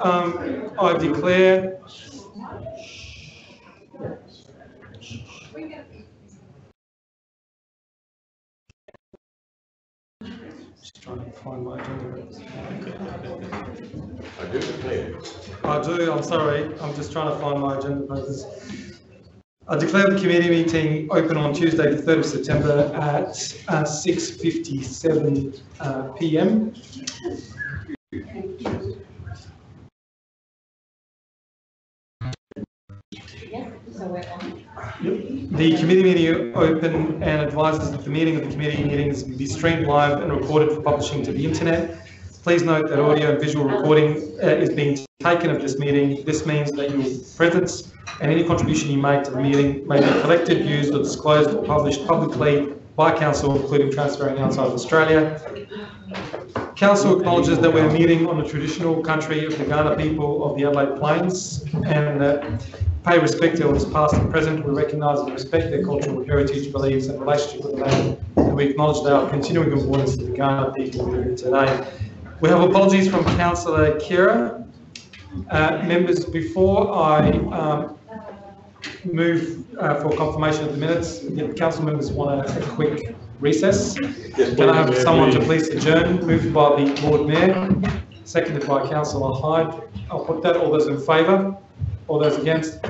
um, I declare Just trying to find my agenda. I do declare. I do, I'm sorry, I'm just trying to find my agenda papers. I declare the committee meeting open on Tuesday, the 3rd of September at uh, 6:57 uh, PM. The committee meeting open and advises that the meeting of the committee meetings be streamed live and recorded for publishing to the internet. Please note that audio and visual recording uh, is being taken of this meeting. This means that your presence and any contribution you make to the meeting may be collected, used or disclosed or published publicly by council, including transferring outside of Australia. Council acknowledges that we're meeting on the traditional country of the Kaurna people of the Adelaide Plains and that pay respect to elders past and present. We recognise and respect their cultural heritage, beliefs and relationship with the land. And we acknowledge their continuing importance to the Kaurna people today. We have apologies from Councillor Khera. Uh, members, before I um, move uh, for confirmation of the minutes, if council members want a, a quick recess. Can I have someone to please adjourn? Moved by the Lord Mayor, seconded by Councillor Hyde. I'll put that. All those in favour? All those against?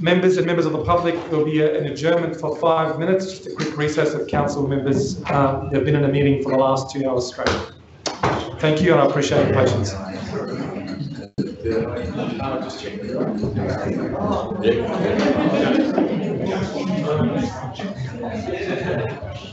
Members and members of the public, there'll be a, an adjournment for five minutes, just a quick recess of council members. Uh, they've been in a meeting for the last two hours straight. Thank you, and I appreciate your patience. Yeah.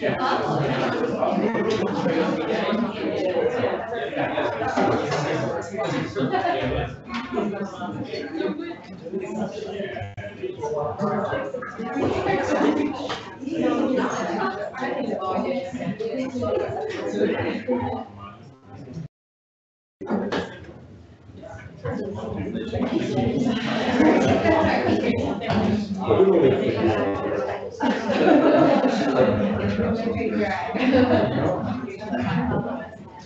Yeah. I'm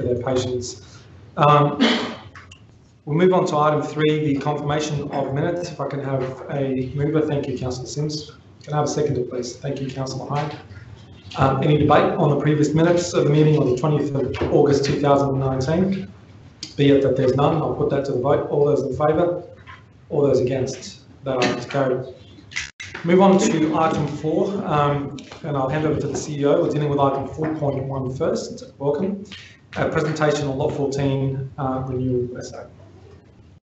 for their patience. Um, we'll move on to item three, the confirmation of minutes. If I can have a mover, thank you, Councillor Simms. Can I have a seconder, please? Thank you, Councillor Hyde. Um, any debate on the previous minutes of the meeting on the 20th of August 2019? Be it that there's none, I'll put that to the vote. All those in favour? All those against? That item is carried. Move on to item four, um, and I'll hand over to the CEO. We're dealing with item 4.1 first. Welcome. A presentation on Lot 14 uh, Renewal SA.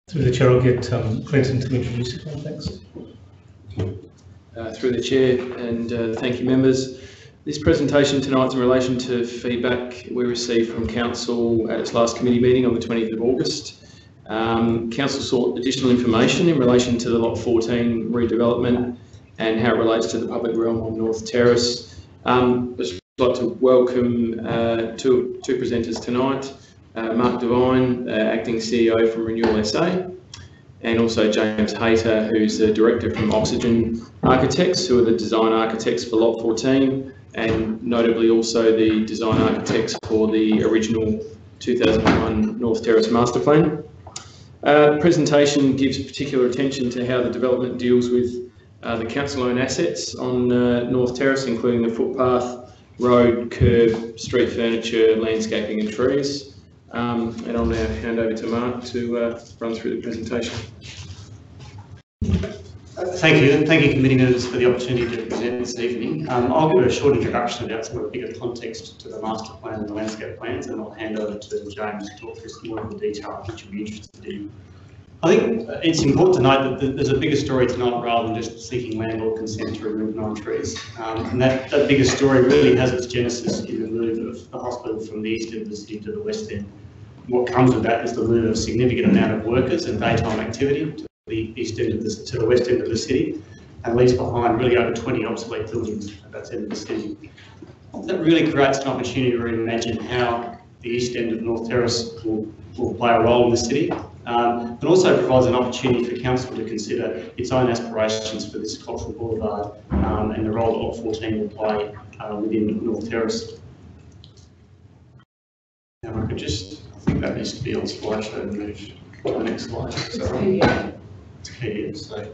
Through the chair, I'll get um, Clinton to introduce it. Thanks. Uh, through the chair, and uh, thank you, members. This presentation tonight is in relation to feedback we received from Council at its last committee meeting on the 20th of August. Um, Council sought additional information in relation to the Lot 14 redevelopment and how it relates to the public realm on North Terrace. Um, I'd like to welcome uh, two, two presenters tonight, uh, Mark Devine, uh, Acting CEO from Renewal SA, and also James Hayter, who's the Director from Oxigen Architects, who are the design architects for Lot 14, and notably also the design architects for the original 2001 North Terrace Master Plan. Uh, the presentation gives particular attention to how the development deals with uh, the council-owned assets on uh, North Terrace, including the footpath, road, curb, street furniture, landscaping and trees. Um, and I'll now hand over to Mark to uh, run through the presentation. Thank you, and thank you committee members for the opportunity to present this evening. Um, I'll give a short introduction about some of the bigger context to the master plan and the landscape plans, and I'll hand over to James to talk through some more of the detail which you'll be interested in. I think it's important to note that there's a bigger story tonight rather than just seeking landlord consent to remove nine trees. Um, and that, that bigger story really has its genesis in the move of the hospital from the east end of the city to the west end. What comes with that is the move of a significant amount of workers and daytime activity to the east end of the, to the west end of the city and leaves behind really over 20 obsolete buildings at that end of the city. That really creates an opportunity to reimagine how the east end of North Terrace will, will play a role in the city um, but also provides an opportunity for council to consider its own aspirations for this cultural boulevard um, and the role that Lot 14 will play uh, within North Terrace. Now I could just, I think that needs to be on slideshow and move to the next slide. So, it's key, so.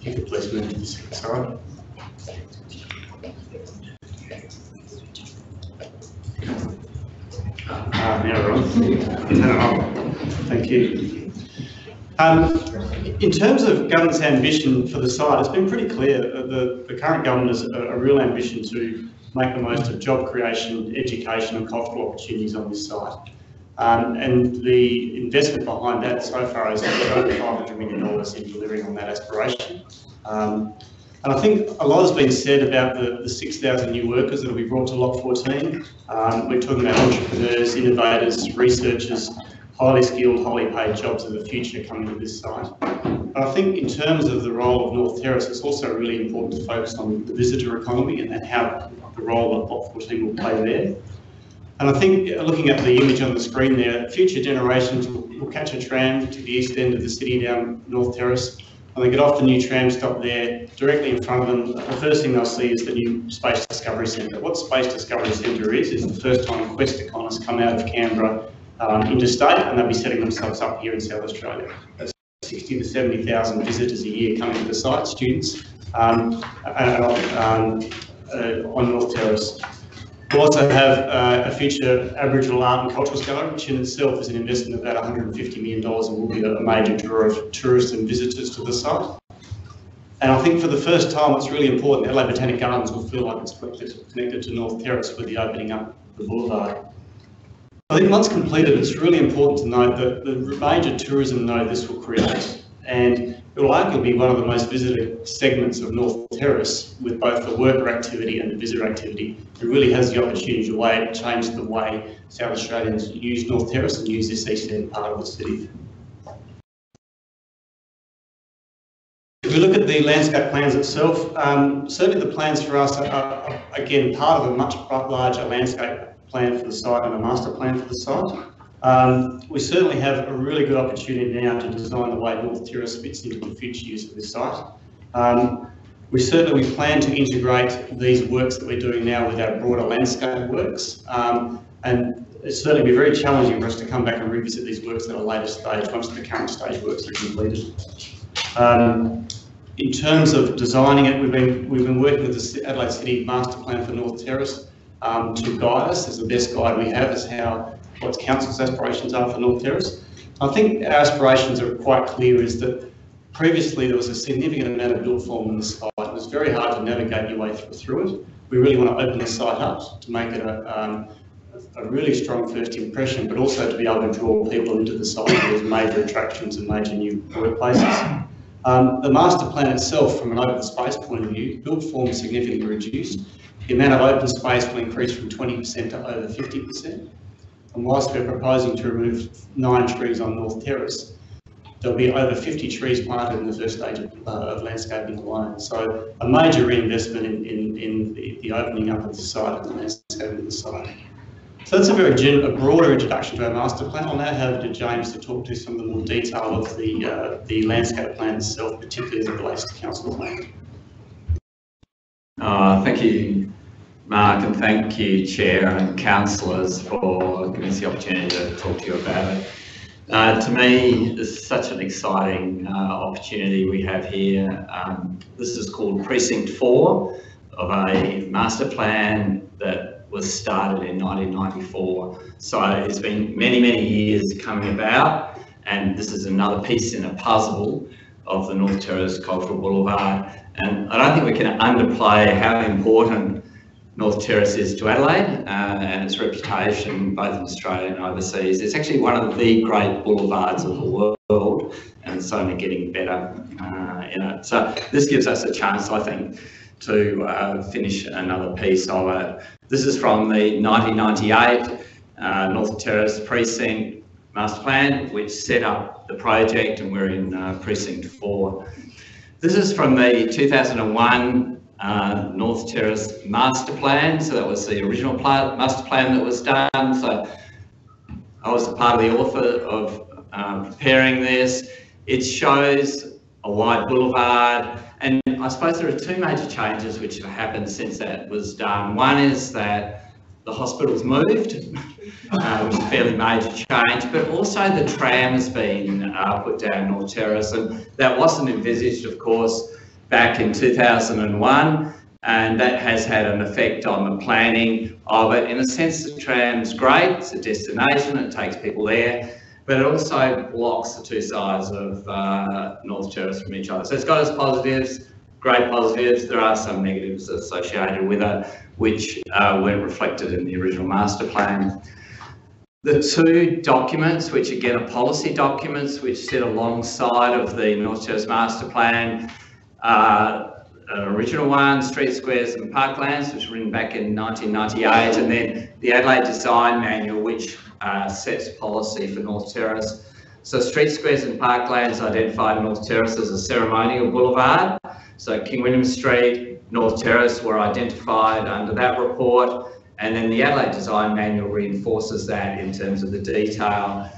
If you could please move to the second slide. Thank you. Um, in terms of government's ambition for the site, it's been pretty clear that the, the current government has a, a real ambition to make the most of job creation, education and cultural opportunities on this site. Um, and the investment behind that so far is over $500 million in delivering on that aspiration. Um, and I think a lot has been said about the, the 6,000 new workers that will be brought to Lot 14. Um, we're talking about entrepreneurs, innovators, researchers, highly skilled, highly paid jobs of the future coming to this site. But I think in terms of the role of North Terrace, it's also really important to focus on the visitor economy and, how the role that Lot 14 will play there. And I think looking at the image on the screen there, future generations will catch a tram to the east end of the city down North Terrace and they get off the new tram stop there, directly in front of them, the first thing they'll see is the new Space Discovery Centre. What Space Discovery Centre is, is the first time Questacon has come out of Canberra um, interstate, and they'll be setting themselves up here in South Australia. That's 60 to 70,000 visitors a year coming to the site, students, um, um, uh, on North Terrace. We also have uh, a future Aboriginal art and cultural gallery, which in itself is an investment of about $150 million and will be a major draw of tourists and visitors to the site. And I think for the first time, it's really important that Adelaide Botanic Gardens will feel like it's connected to North Terrace with the opening up of the boulevard. I think once completed, it's really important to note that the major tourism node this will create. And it will arguably be one of the most visited segments of North Terrace with both the worker activity and the visitor activity. It really has the opportunity to change the way South Australians use North Terrace and use this eastern part of the city. If we look at the landscape plans itself, um, certainly the plans for us are, are, again, part of a much larger landscape plan for the site and a master plan for the site. Um, we certainly have a really good opportunity now to design the way North Terrace fits into the future use of this site. Um, We certainly we plan to integrate these works that we're doing now with our broader landscape works. Um, and it's certainly be very challenging for us to come back and revisit these works at a later stage once the current stage works are completed. Um, in terms of designing it, we've been we've been working with the Adelaide City Master Plan for North Terrace um, to guide us as the best guide we have as how what council's aspirations are for North Terrace. I think our aspirations are quite clear is that previously there was a significant amount of built form in the site. It was very hard to navigate your way through, it. We really want to open the site up to make it a, um, a really strong first impression, but also to be able to draw people into the site as major attractions and major new workplaces. Um, the master plan itself, from an open space point of view, built form significantly reduced. The amount of open space will increase from 20% to over 50%. And whilst we're proposing to remove nine trees on North Terrace, there'll be over 50 trees planted in the first stage of, uh, of landscaping alone. So a major reinvestment in, in, in the, the, opening up of the site and the landscaping of the site. So that's a very gen- a broader introduction to our master plan. I'll now hand over to James to talk to some of the more detail of the, uh, the landscape plan itself, particularly as it relates to council land. Uh, thank you, Mark, and thank you, Chair and councillors, for giving us the opportunity to talk to you about it. Uh, to me, it's such an exciting uh, opportunity we have here. Um, this is called Precinct 4 of a master plan that was started in 1994. So it's been many, many years coming about, and this is another piece in a puzzle of the North Terrace Cultural Boulevard. And I don't think we can underplay how important North Terrace is to Adelaide uh, and its reputation both in Australia and overseas. It's actually one of the great boulevards of the world and it's only getting better uh, in it. So this gives us a chance, I think, to uh, finish another piece of it. This is from the 1998 uh, North Terrace Precinct Master Plan, which set up the project and we're in uh, Precinct 4. This is from the 2001 uh, North Terrace master plan. So that was the original master plan that was done. So I was part of the author of um, preparing this. It shows a wide boulevard. And I suppose there are two major changes which have happened since that was done. One is that the hospital's moved, uh, which is a fairly major change, but also the tram has been uh, put down North Terrace. And that wasn't envisaged, of course, back in 2001 and that has had an effect on the planning of it. In a sense, the tram's great, it's a destination, it takes people there, but it also blocks the two sides of uh, North Terrace from each other. So it's got its positives, great positives. There are some negatives associated with it, which uh, weren't reflected in the original master plan. The two documents, which again are policy documents, which sit alongside of the North Terrace master plan, uh, an original one, Street Squares and Parklands, which was written back in 1998, and then the Adelaide Design Manual, which uh, sets policy for North Terrace. So Street Squares and Parklands identified North Terrace as a ceremonial boulevard. So King William Street, North Terrace were identified under that report. And then the Adelaide Design Manual reinforces that in terms of the detail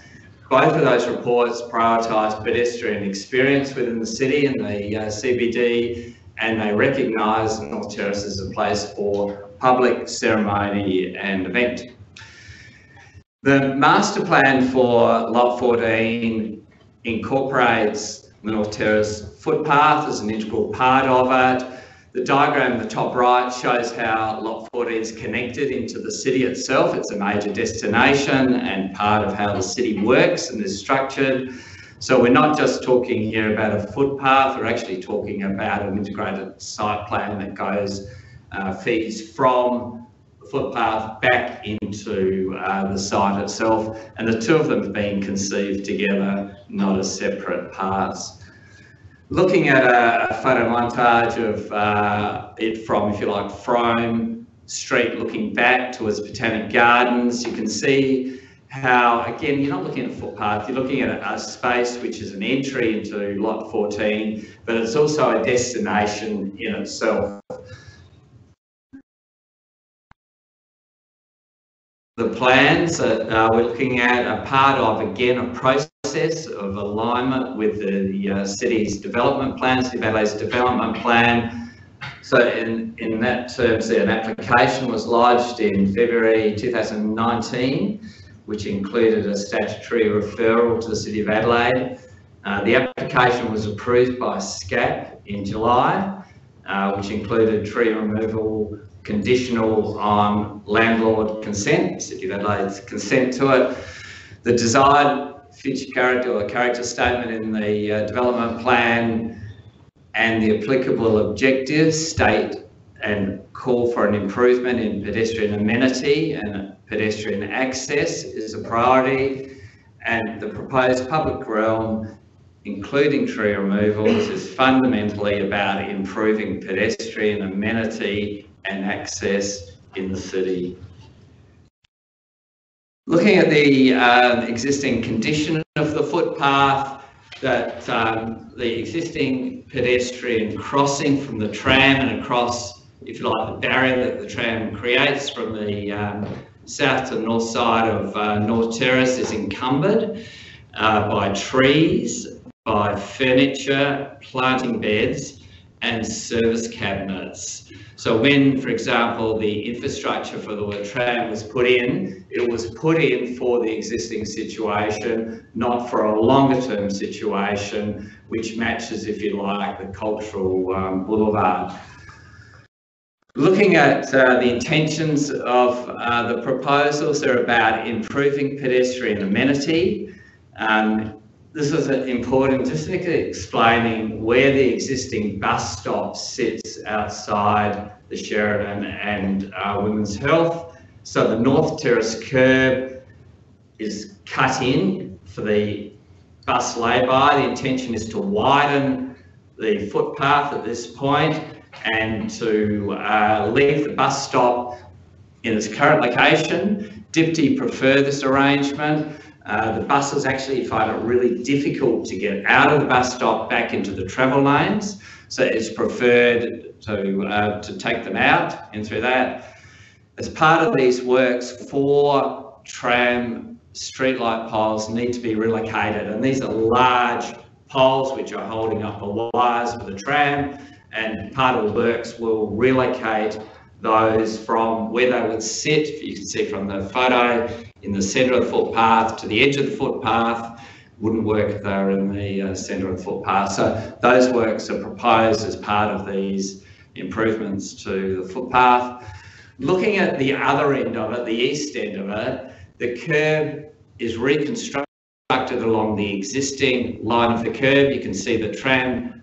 both of those reports prioritise pedestrian experience within the city and the uh, CBD, and they recognise North Terrace as a place for public ceremony and event. The master plan for Lot 14 incorporates the North Terrace footpath as an integral part of it. The diagram in the top right shows how Lot 14 is connected into the city itself. It's a major destination and part of how the city works and is structured. So we're not just talking here about a footpath, we're actually talking about an integrated site plan that goes, uh, feeds from the footpath back into uh, the site itself. And the two of them have been conceived together, not as separate parts looking at a, a photo montage of uh, it from, if you like, Frome Street looking back towards Botanic Gardens, you can see how, again, you're not looking at a footpath, you're looking at a, a, space which is an entry into Lot 14, but it's also a destination in itself. The plans that uh, we're looking at are part of, again, a process process of alignment with the uh, city's development plan, City Adelaide's development plan, So in, in that terms, an application was lodged in February 2019, which included a statutory referral to the City of Adelaide. Uh, the application was approved by SCAP in July, uh, which included tree removal conditional on landlord consent, City of Adelaide's consent to it. The desired future character or character statement in the uh, development plan and the applicable objectives state and call for an improvement in pedestrian amenity and pedestrian access is a priority and the proposed public realm including tree removals is fundamentally about improving pedestrian amenity and access in the city. Looking at the um, existing condition of the footpath, that um, the existing pedestrian crossing from the tram and across, if you like, the barrier that the tram creates from the um, south to the north side of uh, North Terrace is encumbered uh, by trees, by furniture, planting beds and service cabinets. So when, for example, the infrastructure for the tram was put in, it was put in for the existing situation, not for a longer term situation, which matches, if you like, the cultural um, boulevard. Looking at uh, the intentions of uh, the proposals, they're about improving pedestrian amenity, um, this is important, just explaining where the existing bus stop sits outside the Sheridan and uh, Women's Health. So the North Terrace curb is cut in for the bus lay-by. The intention is to widen the footpath at this point and to uh, leave the bus stop in its current location. DPTI prefer this arrangement uh, the buses actually find it really difficult to get out of the bus stop back into the travel lanes. So it's preferred to, uh, to take them out and through that. As part of these works, four tram streetlight poles need to be relocated. And these are large poles which are holding up the wires for the tram. And part of the works will relocate those from where they would sit, you can see from the photo, in the centre of the footpath to the edge of the footpath wouldn't work if they were in the uh, centre of the footpath. So those works are proposed as part of these improvements to the footpath. Looking at the other end of it, the east end of it, the curb is reconstructed along the existing line of the curb. You can see the tram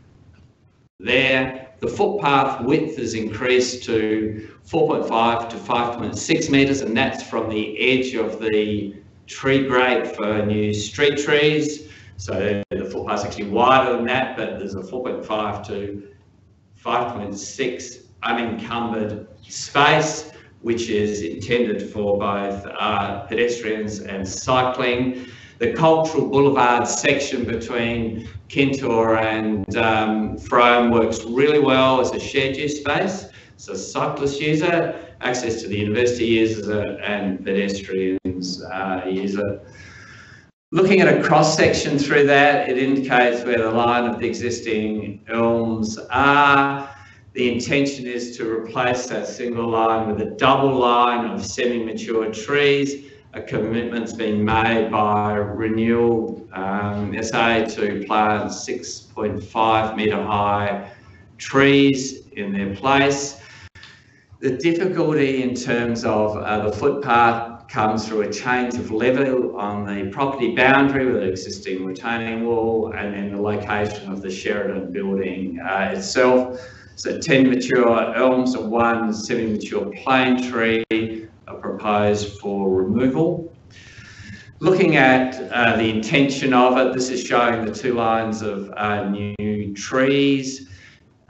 there the footpath width is increased to 4.5 to 5.6 metres and that's from the edge of the tree grate for new street trees. So the footpath's actually wider than that, but there's a 4.5 to 5.6 unencumbered space, which is intended for both uh, pedestrians and cycling the cultural boulevard section between Kintore and um, Frome works really well as a shared use space. So cyclists use it, access to the university uses it, and pedestrians uh, use it. Looking at a cross section through that, it indicates where the line of the existing elms are. The intention is to replace that single line with a double line of semi-mature trees a commitment's been made by Renewal um, SA to plant 6.5 metre high trees in their place. The difficulty in terms of uh, the footpath comes through a change of level on the property boundary with the existing retaining wall and then the location of the Sheridan building uh, itself. So 10 mature elms and one semi-mature plane tree are proposed for removal. Looking at uh, the intention of it, this is showing the two lines of uh, new trees.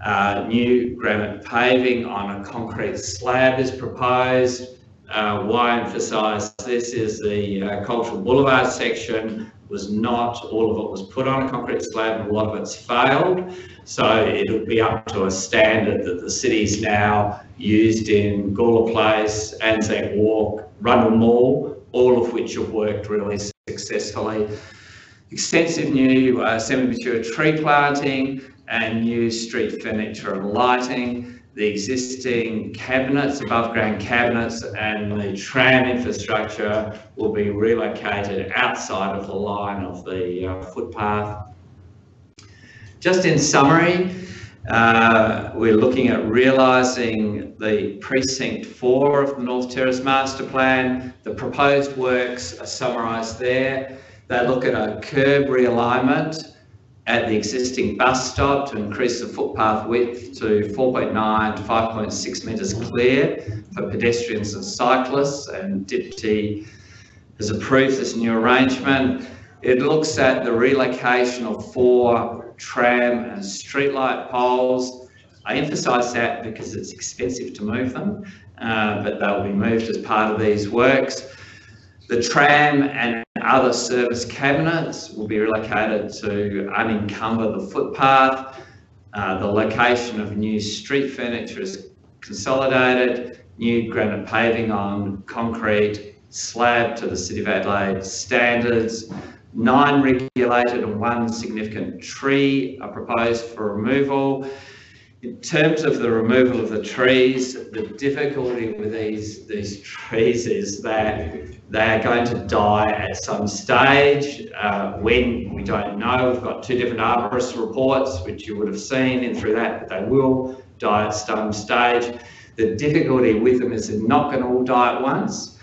Uh, new granite paving on a concrete slab is proposed. Uh, why emphasise this is the uh, Cultural Boulevard section was not, all of it was put on a concrete slab and a lot of it's failed. So it'll be up to a standard that the city's now used in Gawler Place, Anzac Walk, Rundle Mall, all of which have worked really successfully. Extensive new uh, semi-mature tree planting and new street furniture and lighting. The existing cabinets, above ground cabinets, and the tram infrastructure will be relocated outside of the line of the uh, footpath. Just in summary, uh, we're looking at realising the precinct four of the North Terrace Master Plan. The proposed works are summarised there. They look at a curb realignment at the existing bus stop to increase the footpath width to 4.9 to 5.6 metres clear for pedestrians and cyclists and DPTI has approved this new arrangement. It looks at the relocation of four tram and streetlight poles. I emphasise that because it's expensive to move them, uh, but they'll be moved as part of these works. The tram and other service cabinets will be relocated to unencumber the footpath. Uh, the location of new street furniture is consolidated, new granite paving on concrete slab to the City of Adelaide standards. Nine regulated and one significant tree are proposed for removal. In terms of the removal of the trees, the difficulty with these, these trees is that they are going to die at some stage. Uh, when, we don't know. We've got two different arborist reports, which you would have seen in through that, they will die at some stage. The difficulty with them is they're not going to all die at once.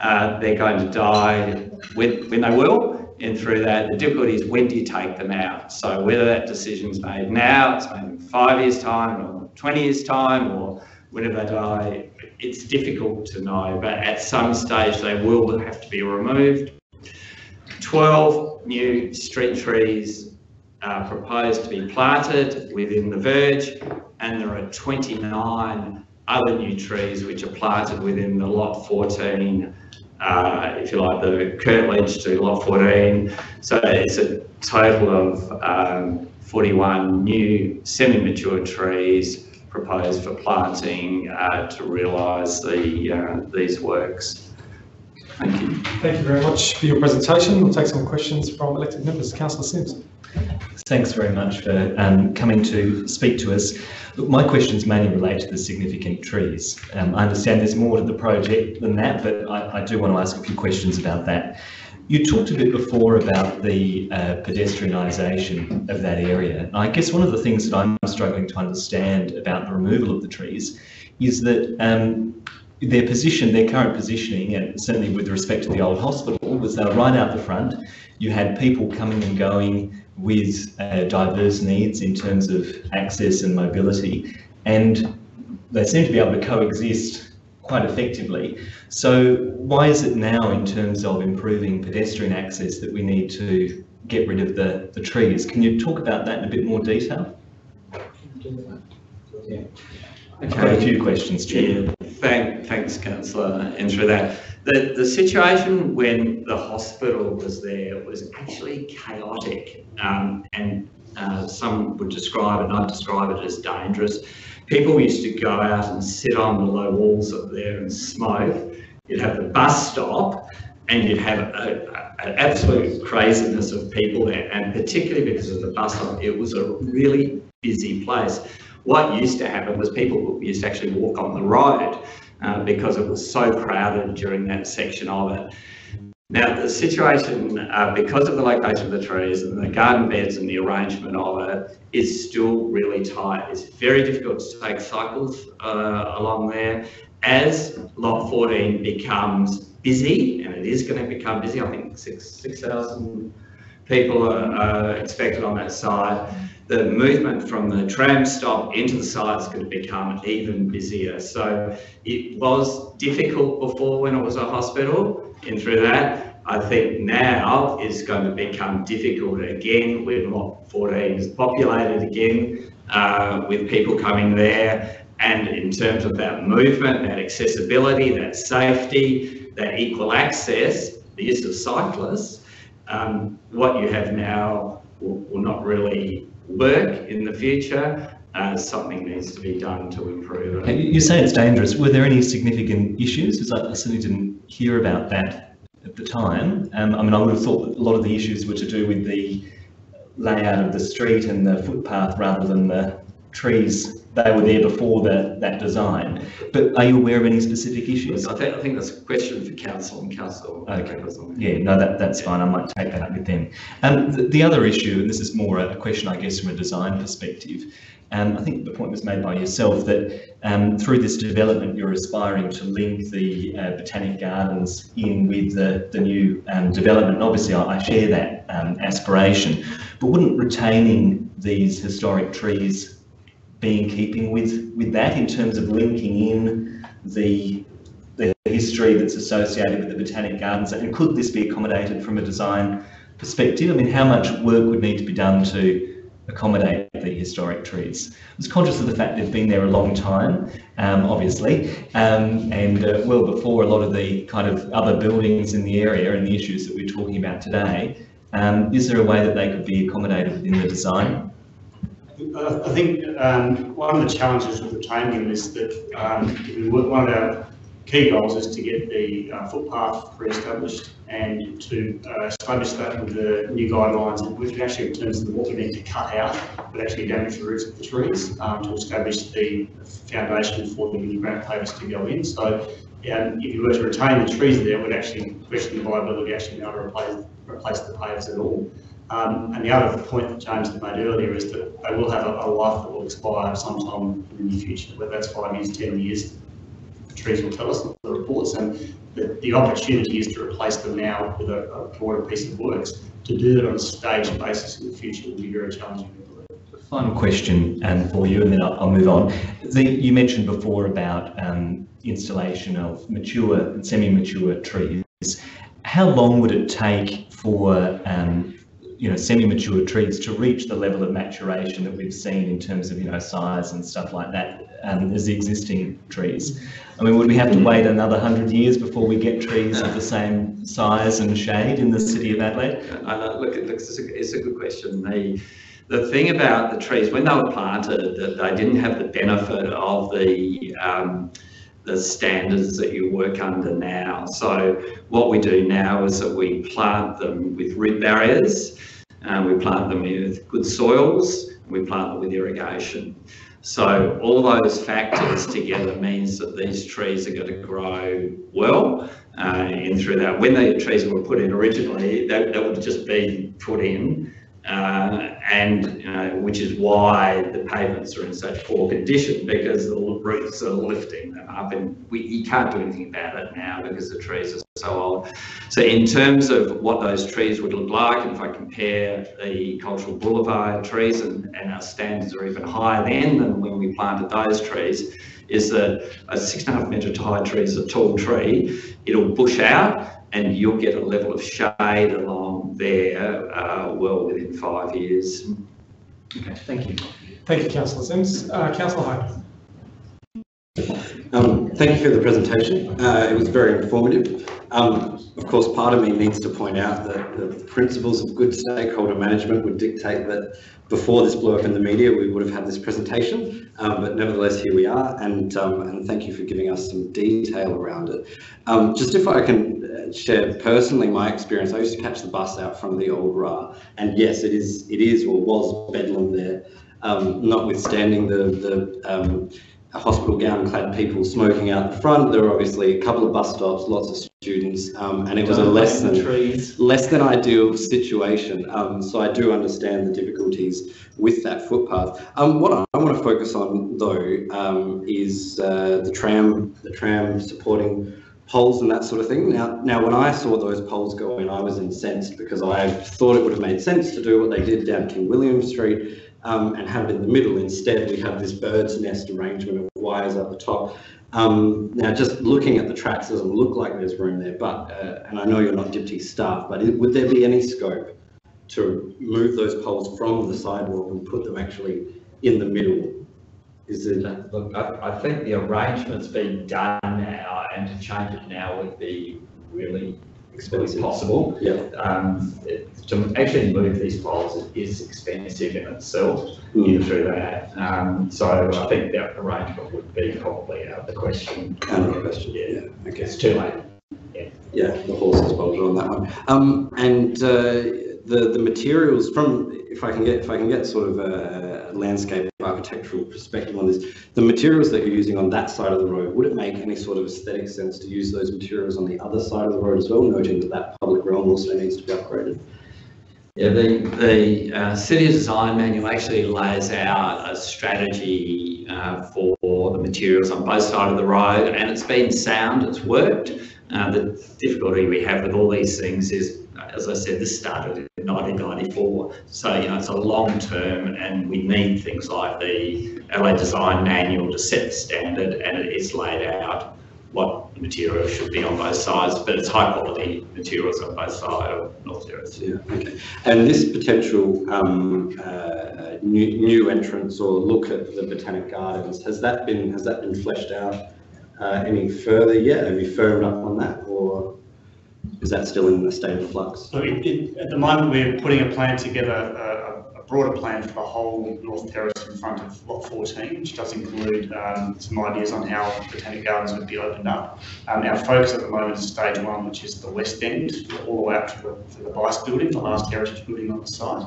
Uh, they're going to die when, when they will and through that, the difficulty is when do you take them out? So whether that decision is made now, it's made in five years' time, or 20 years' time, or whenever they die, it's difficult to know. But at some stage, they will have to be removed. 12 new street trees are proposed to be planted within the verge, and there are 29 other new trees which are planted within the lot 14 uh, if you like, the curtilage to lot 14. So it's a total of um, 41 new semi-mature trees proposed for planting uh, to realise the uh, these works. Thank you. Thank you very much for your presentation. We'll take some questions from elected members. Councillor Simms. Thanks very much for um, coming to speak to us. Look, my questions mainly relate to the significant trees. Um, I understand there's more to the project than that, but I, I, do want to ask a few questions about that. You talked a bit before about the uh, pedestrianisation of that area. I guess one of the things that I'm struggling to understand about the removal of the trees is that um, their position, their current positioning, and certainly with respect to the old hospital, was they were right out the front. You had people coming and going with uh, diverse needs in terms of access and mobility, and they seem to be able to coexist quite effectively. So why is it now in terms of improving pedestrian access that we need to get rid of the, the trees? Can you talk about that in a bit more detail? Yeah. Okay. Got a few questions, Chair. Yeah. Thank, thanks, Councillor, and for that. The, the situation when the hospital was there was actually chaotic um, and uh, some would describe it, I'd describe it as dangerous. People used to go out and sit on the low walls up there and smoke. You'd have the bus stop and you'd have an absolute craziness of people there. And particularly because of the bus stop, it was a really busy place. What used to happen was people used to actually walk on the road uh, because it was so crowded during that section of it. Now, the situation, uh, because of the location of the trees and the garden beds and the arrangement of it, is still really tight. It's very difficult to take cycles uh, along there. As Lot 14 becomes busy, and it is going to become busy, I think 6,000 6, people are, are expected on that side the movement from the tram stop into the site is going to become even busier. So it was difficult before when it was a hospital and through that. I think now it's going to become difficult again when lot 14 is populated again uh, with people coming there. And in terms of that movement, that accessibility, that safety, that equal access, the use of cyclists, um, what you have now will, will not really work in the future, uh, something needs to be done to improve it. You say it's dangerous. Were there any significant issues? Because I certainly didn't hear about that at the time. Um, I mean, I would have thought a lot of the issues were to do with the layout of the street and the footpath rather than the trees they were there before the, that design. But are you aware of any specific issues? I think, I think that's a question for council and council. Okay. Yeah, no, that, that's fine. I might take that up with them. Um, the, the other issue, and this is more a, a question, I guess, from a design perspective. Um, I think the point was made by yourself that um, through this development, you're aspiring to link the uh, Botanic Gardens in with the, the new um, development. And obviously, I, I share that um, aspiration. But wouldn't retaining these historic trees be in keeping with, with that in terms of linking in the the history that's associated with the Botanic Gardens? And could this be accommodated from a design perspective? I mean, how much work would need to be done to accommodate the historic trees? I was conscious of the fact they've been there a long time, um, obviously, um, and uh, well before a lot of the kind of other buildings in the area and the issues that we're talking about today. Um, is there a way that they could be accommodated within the design? I think um, one of the challenges with retaining them is that um, one of our key goals is to get the uh, footpath re-established and to uh, establish that with the new guidelines, which actually in terms of what we need to cut out, but actually damage the roots of the trees um, to establish the foundation for the new ground pavers to go in. So um, if you were to retain the trees there, it would actually question the viability of actually being able to replace, replace the pavers at all. Um, and the other point that James made earlier is that they will have a, a life that will expire sometime in the near future, whether that's five years, 10 years. The trees will tell us, the reports, and the, the opportunity is to replace them now with a, a broader piece of works. To do that on a staged basis in the future will be very challenging. Final question um, for you, and then I'll, I'll move on. The, you mentioned before about um, installation of mature and semi-mature trees. How long would it take for um, you know semi-mature trees to reach the level of maturation that we've seen in terms of you know size and stuff like that um, as the existing trees? I mean, would we have to wait another hundred years before we get trees of the same size and shade in the city of Adelaide? Uh, look, it's a, it's a good question. The, the thing about the trees, when they were planted, that they didn't have the benefit of the, um, the standards that you work under now. So what we do now is that we plant them with root barriers, and we plant them with good soils, and we plant them with irrigation. So all those factors together means that these trees are going to grow well uh, in through that. When the trees were put in originally, that, that would just be put in, uh, and you know, which is why the pavements are in such poor condition because the roots are lifting them up, and we, you can't do anything about it now because the trees are so old. So in terms of what those trees would look like, if I compare the cultural boulevard trees and, and our standards are even higher then than when we planted those trees, is that a six and a half metre high tree is a tall tree. It'll bush out and you'll get a level of shade along there uh, well within five years. Okay, thank you. Thank you, councillor Simms. Uh, councillor Hyde. Um, thank you for the presentation. Uh, it was very informative. Um, of course, part of me needs to point out that the principles of good stakeholder management would dictate that before this blew up in the media, we would have had this presentation. Um, but nevertheless, here we are, and um, and thank you for giving us some detail around it. Um, just if I can uh, share personally my experience, I used to catch the bus out from the old RA, and yes, it is it is or was bedlam there. Um, notwithstanding the the um, hospital gown clad people smoking out the front. There were obviously a couple of bus stops, lots of students, um, and it was a less than trees. less than ideal situation. Um, so I do understand the difficulties with that footpath. Um, what I want to focus on though um, is uh, the tram, the tram supporting poles and that sort of thing. Now, now when I saw those poles go in, I was incensed because I thought it would have made sense to do what they did down King William Street um, and have it in the middle. Instead, we have this bird's nest arrangement of wires at the top. Um, now, just looking at the tracks doesn't look like there's room there, but, uh, and I know you're not DPTI staff, but it, would there be any scope to move those poles from the sidewalk and put them actually in the middle? Is it, Look, I, I think the arrangement's been done now, and to change it now would be really Expensive. possible. yeah, Um, it- to actually move these files is expensive in itself, Mm. in through that. Um, so I think that arrangement would be probably out of the question. out of the question, Yeah, yeah, okay. it's too late. Yeah, the horse is bolted on that one. Um, and uh, the, the materials from, if I can get, if I can get sort of a landscape architectural perspective on this, the materials that you're using on that side of the road, would it make any sort of aesthetic sense to use those materials on the other side of the road as well, noting that that public realm also needs to be upgraded? Yeah, the, the uh, city design manual actually lays out a strategy uh, for the materials on both sides of the road and it's been sound, it's worked. Uh, the difficulty we have with all these things is, as I said, this started in 1994. So, you know, it's a long term and we need things like the LA design manual to set the standard and it is laid out what material should be on both sides, but it's high quality materials on both sides of North Terrace. Yeah, okay. And this potential um, uh, new, new entrance or look at the Botanic Gardens, has that been, has that been fleshed out uh, any further yet? Have you firmed up on that or is that still in a state of flux? So it, it, at the moment, we're putting a plan together, a, a broader plan for the whole North Terrace in front of Lot 14, which does include um, some ideas on how the Botanic Gardens would be opened up. Um, our focus at the moment is stage one, which is the west end, all the way up to the, to the Bice building, the last heritage building on the site.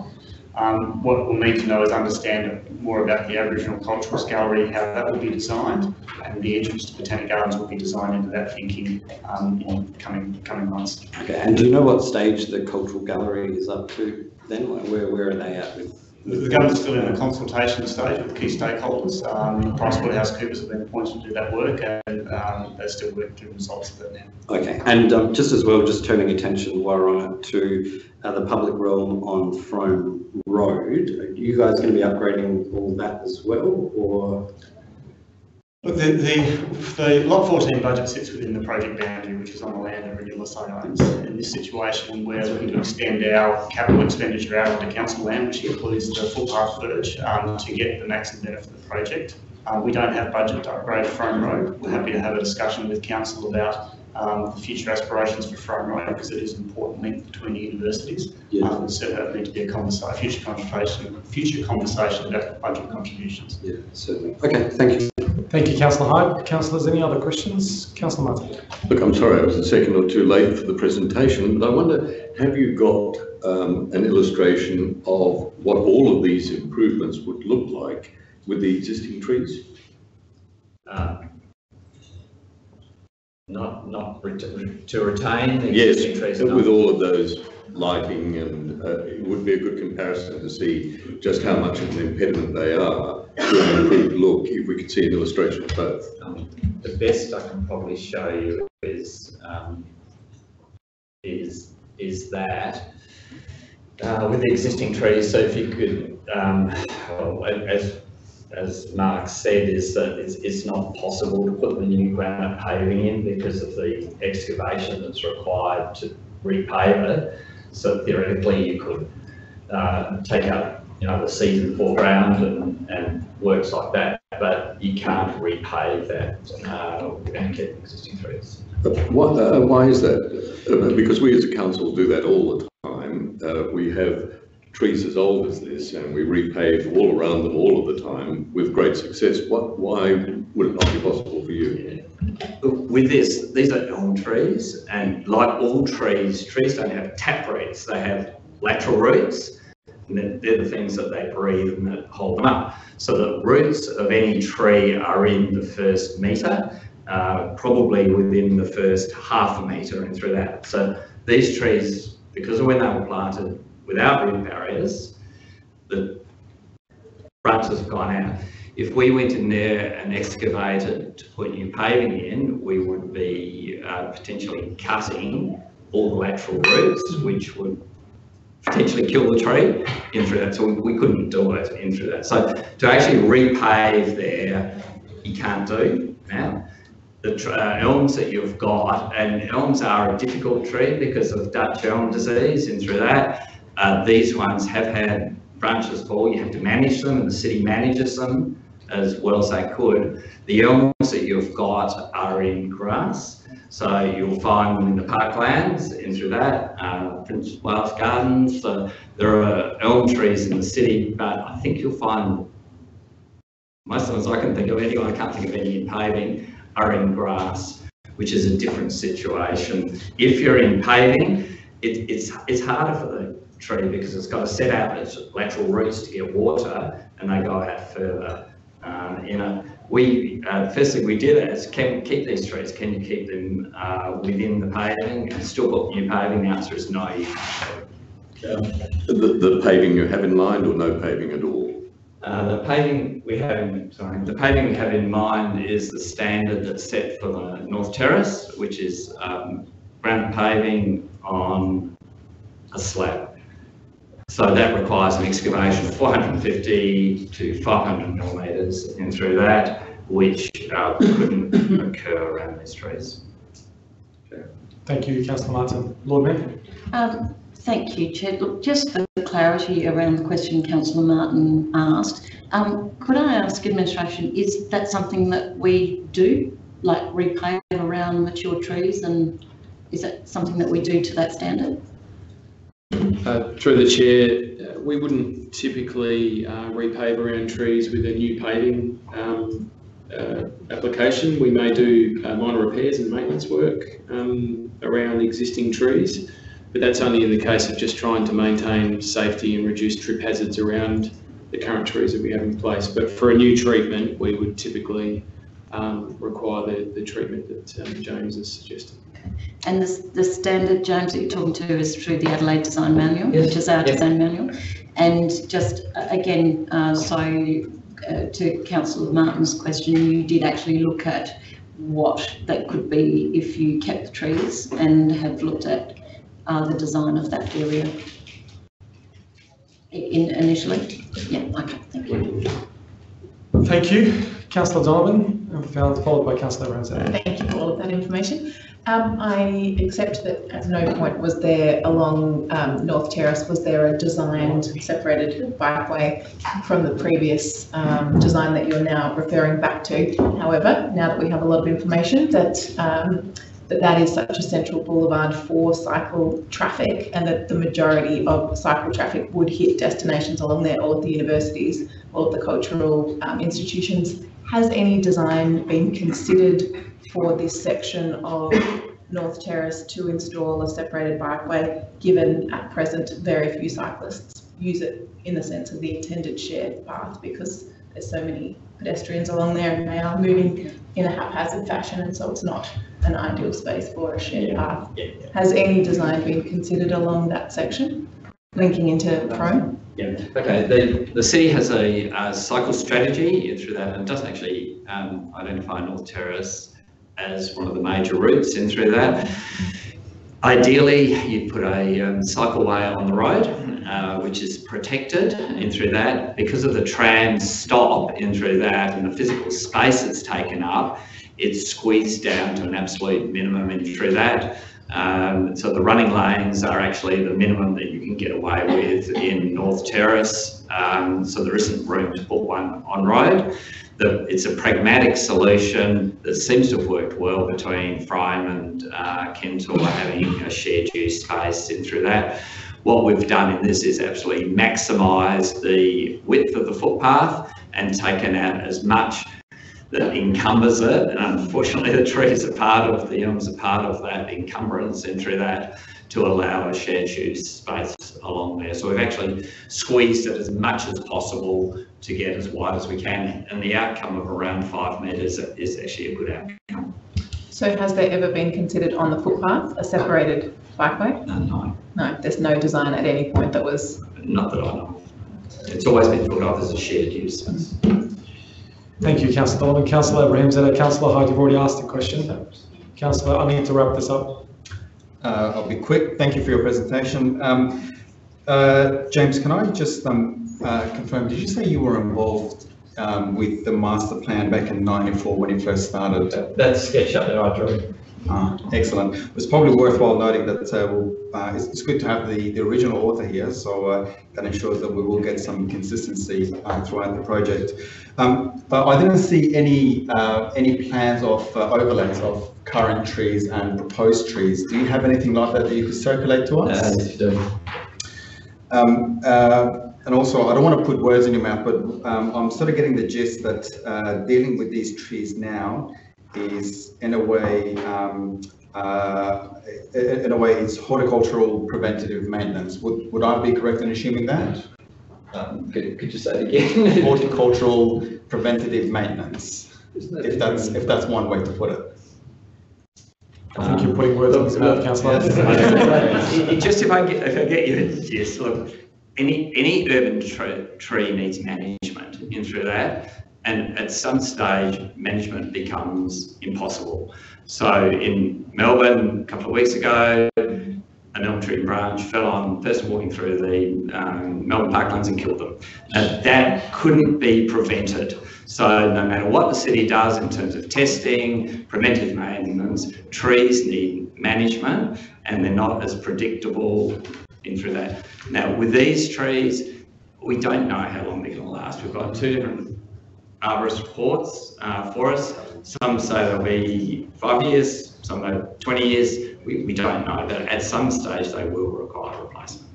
Um, what we'll need to know is understand more about the Aboriginal Cultural Gallery, how that will be designed, and the entrance to Botanic Gardens will be designed into that thinking um, in coming coming months. Okay, and do you know what stage the Cultural Gallery is up to then? Where, where are they at with? The government's still in the consultation stage with key stakeholders. Um, PricewaterhouseCoopers have been appointed to do that work, and um, they're still working through results of that now. Okay, and um, just as well, just turning attention while we're on it to uh, the public realm on Frome Road, are you guys going to be upgrading all that as well, or? Look, the, the, the lot 14 budget sits within the project boundary, which is on the land that Regular Site. In this situation, we're looking to extend our capital expenditure out onto council land, which includes the footpath verge, um, to get the maximum benefit of the project. Um, we don't have budget to upgrade Frome Road. We're happy to have a discussion with council about um, the future aspirations for Frome Road because it is an important link between the universities. Yeah. Um, so that need to be a conversation, future conversation, future conversation about budget contributions. Yeah, certainly. Okay, thank you. Thank you, councillor Hyde. Councillors, any other questions? Councillor Martin. Look, I'm sorry, I was a second or two late for the presentation, but I wonder, have you got um, an illustration of what all of these improvements would look like with the existing trees? Um, Not, not ret- to retain the Yes, existing trees. no. with all of those lighting and uh, it would be a good comparison to see just how much of an impediment they are to an improved look, if we could see an illustration of both. Um, The best I can probably show you is, um, is, is that, uh, with the existing trees, so if you could, um, well, as, as Mark said, is that it's, it's not possible to put the new granite paving in because of the excavation that's required to repave it. So theoretically, you could, uh, take out, you know, the season foreground and, and works like that, but you can't repave that, uh, and keep existing trees. Uh, why is that? Uh, Because we as a council do that all the time. Uh, we have trees as old as this and we repave all around them all of the time with great success. What, why would it not be possible for you? With this, these are elm trees, and like all trees, trees don't have tap roots, they have lateral roots. And they're, they're the things that they breathe and that hold them up. So the roots of any tree are in the first metre, uh, probably within the first half a metre and through that. So these trees, because of when they were planted without root barriers, the branches have gone out. If we went in there and excavated to put new paving in, we would be uh, potentially cutting all the lateral roots, which would potentially kill the tree in through that. So we, couldn't do it in through that. So to actually repave there, you can't do now. The uh, elms that you've got, and elms are a difficult tree because of Dutch elm disease in through that. Uh, these ones have had branches fall, you have to manage them and the city manages them as well as they could. The elms that you've got are in grass, so you'll find them in the parklands and through that, uh, Prince Wales Gardens. So there are elm trees in the city, but I think you'll find most of them I can think of anyway, I can't think of any in paving, are in grass, which is a different situation. If you're in paving, it, it's, it's harder for the tree because it's got to set out its lateral roots to get water and they go out further. Um, you know, we, uh, first thing we did is, can we keep these trees? Can you keep them uh, within the paving and still put new paving? The answer is no, you can't. The, the paving you have in mind or no paving at all? Uh, the paving we have in, sorry, the paving we have in mind is the standard that's set for the North Terrace, which is um, granite paving on a slab. So that requires an excavation of 450 to 500 millimetres in through that, which uh, couldn't occur around these trees. Thank you, councillor Martin. Lord Mayor? Um, Thank you, Chair. Look, just for clarity around the question Councillor Martin asked, um, could I ask administration, is that something that we do, like repave around mature trees, and is that something that we do to that standard? Uh, Through the chair, uh, we wouldn't typically uh, repave around trees with a new paving um, uh, application. We may do minor repairs and maintenance work um, around existing trees, but that's only in the case of just trying to maintain safety and reduce trip hazards around the current trees that we have in place. But for a new treatment, we would typically um, require the, the treatment that um, James has suggested. And the, the standard, James, that you're talking to is through the Adelaide Design Manual, Yes. which is our Yes. design manual. And just uh, again, uh, so uh, to Councillor Martin's question, you did actually look at what that could be if you kept the trees and have looked at uh, the design of that area in initially? Yeah, okay, thank you. Thank you. Councillor Donovan, and followed followed by councillor Ramsay. Thank you for all of that information. Um, I accept that at no point was there along um, North Terrace, was there a designed separated bikeway from the previous um, design that you're now referring back to. However, now that we have a lot of information that um, that that is such a central boulevard for cycle traffic and that the majority of cycle traffic would hit destinations along there, all of the universities, all of the cultural um, institutions. Has any design been considered for this section of North Terrace to install a separated bikeway, given at present very few cyclists use it in the sense of the intended shared path because there's so many pedestrians along there and they are moving in a haphazard fashion and so it's not an ideal space for a shared path. Has any design been considered along that section, linking into Frome? Yeah, okay, the, the city has a, uh cycle strategy through that, and it doesn't actually um, identify North Terrace as one of the major routes in through that. Ideally, you'd put a um, cycleway on the road, uh, which is protected in through that. Because of the tram stop in through that and the physical space it's taken up, it's squeezed down to an absolute minimum in through that. Um, so the running lanes are actually the minimum that you can get away with in North Terrace. Um, so there isn't room to put one on road. The, it's a pragmatic solution that seems to have worked well between Frome and uh, Kintore having a shared use space in through that. What we've done in this is absolutely maximise the width of the footpath and taken out as much that encumbers it, and unfortunately the trees are part of, the elms are part of that encumbrance and through that to allow a shared use space along there. So we've actually squeezed it as much as possible to get as wide as we can, and the outcome of around five metres is actually a good outcome. So has there ever been considered on the footpath, a separated bikeway? No, no, No, there's no design at any point that was, not that I know. It's always been thought of as a shared use space. Mm. Thank you, councillor Donovan. Councillor Abrahimzadeh, councillor Hyde, you've already asked a question. Councillor, I need to wrap this up. Uh, I'll be quick. Thank you for your presentation. Um, uh, James, can I just um, uh, confirm, did you say you were involved um, with the master plan back in 94 when you first started? That sketch up there I drew. Ah, excellent. It's probably worthwhile noting that uh, we'll, uh, it's, it's good to have the, the original author here, so uh, that ensures that we will get some consistency uh, throughout the project. Um, but I didn't see any uh, any plans of uh, overlays of current trees and proposed trees. Do you have anything like that that you could circulate to us? Uh, yes, you do. Um, uh, and also, I don't want to put words in your mouth, but um, I'm sort of getting the gist that uh, dealing with these trees now is, in a way, um, uh, in a way, it's horticultural preventative maintenance. Would, would I be correct in assuming that? Um, could, could you say it again? Horticultural preventative maintenance, Isn't that if that's, if that's one way to put it. I think you're putting words in his mouth, councillor. It- it- Just if I get, if I get you, yes, look, any, any urban tree, tree needs management in through that. And at some stage, management becomes impossible. So in Melbourne, a couple of weeks ago, an elm tree branch fell on person walking through the um, Melbourne parklands and killed them. That couldn't be prevented. So no matter what the city does in terms of testing, preventive maintenance, trees need management and they're not as predictable in through that. Now, with these trees, we don't know how long they're going to last. We've got two different arborist reports uh, for us. Some say they'll be five years, some say 20 years. We, we don't know, but at some stage they will require replacement.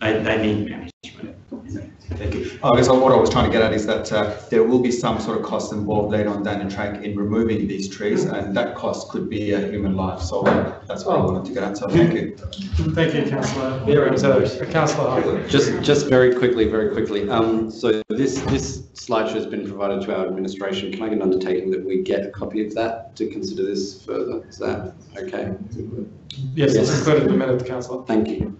They, they need management. Thank you. I guess what I was trying to get at is that uh, there will be some sort of cost involved later on down the track in removing these trees, and that cost could be a human life. So uh, that's what I wanted to get at. So thank you. Thank you, councillor. Yeah, so, councillor Hartley. Just, just very quickly, very quickly. Um, so this, this slideshow has been provided to our administration. Can I get an undertaking that we get a copy of that to consider this further? Is that okay? Yes, it's Yes. included in the minute, councillor. Thank you.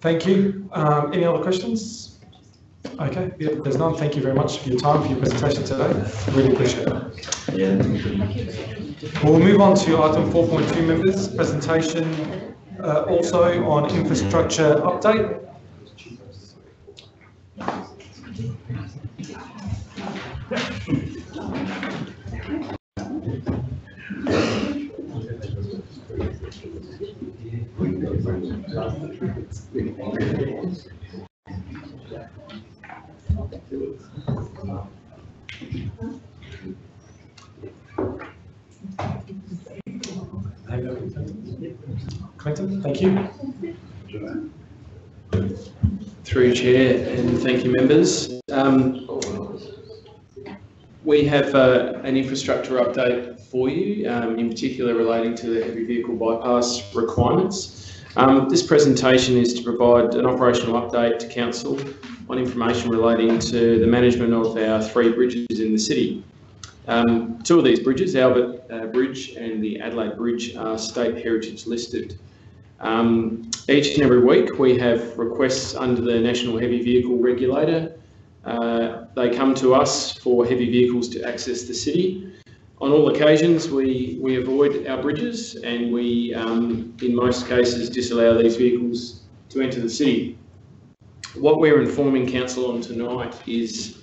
Thank you. Um, any other questions? Okay, yeah, there's none. Thank you very much for your time, for your presentation today. Really appreciate it. Yeah. We'll move on to item 4.2 members, presentation uh, also on infrastructure update. Clinton, thank you. Through Chair, and thank you, members. Um, We have uh, an infrastructure update for you, um, in particular relating to the heavy vehicle bypass requirements. Um, This presentation is to provide an operational update to council on information relating to the management of our three bridges in the city. Um, Two of these bridges, Albert uh, Bridge and the Adelaide Bridge, are state heritage listed. Um, each and every week, we have requests under the National Heavy Vehicle Regulator. Uh, they come to us for heavy vehicles to access the city. On all occasions, we, we avoid our bridges and we, um, in most cases, disallow these vehicles to enter the city. What we're informing council on tonight is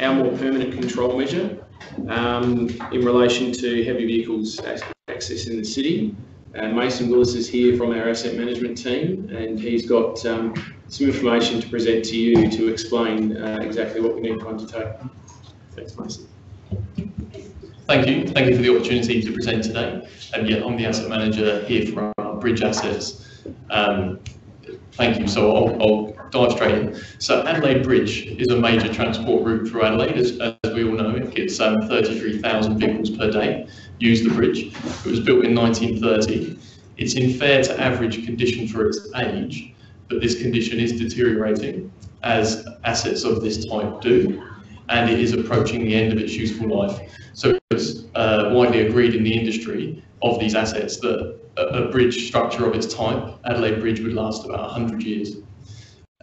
our more permanent control measure um, in relation to heavy vehicles ac- accessing the city. Uh, Mason Willis is here from our asset management team and he's got um, some information to present to you to explain uh, exactly what we need to undertake. Thanks, Mason. Thank you. Thank you for the opportunity to present today. And yeah, I'm the asset manager here for our bridge assets. Um, thank you. So I'll, I'll dive straight in. So Adelaide Bridge is a major transport route through Adelaide. As, as we all know, it gets um, 33,000 vehicles per day use the bridge. It was built in 1930. It's in fair to average condition for its age, but this condition is deteriorating as assets of this type do, and it is approaching the end of its useful life. So it's uh, widely agreed in the industry of these assets that a, a bridge structure of its type, Adelaide Bridge, would last about 100 years.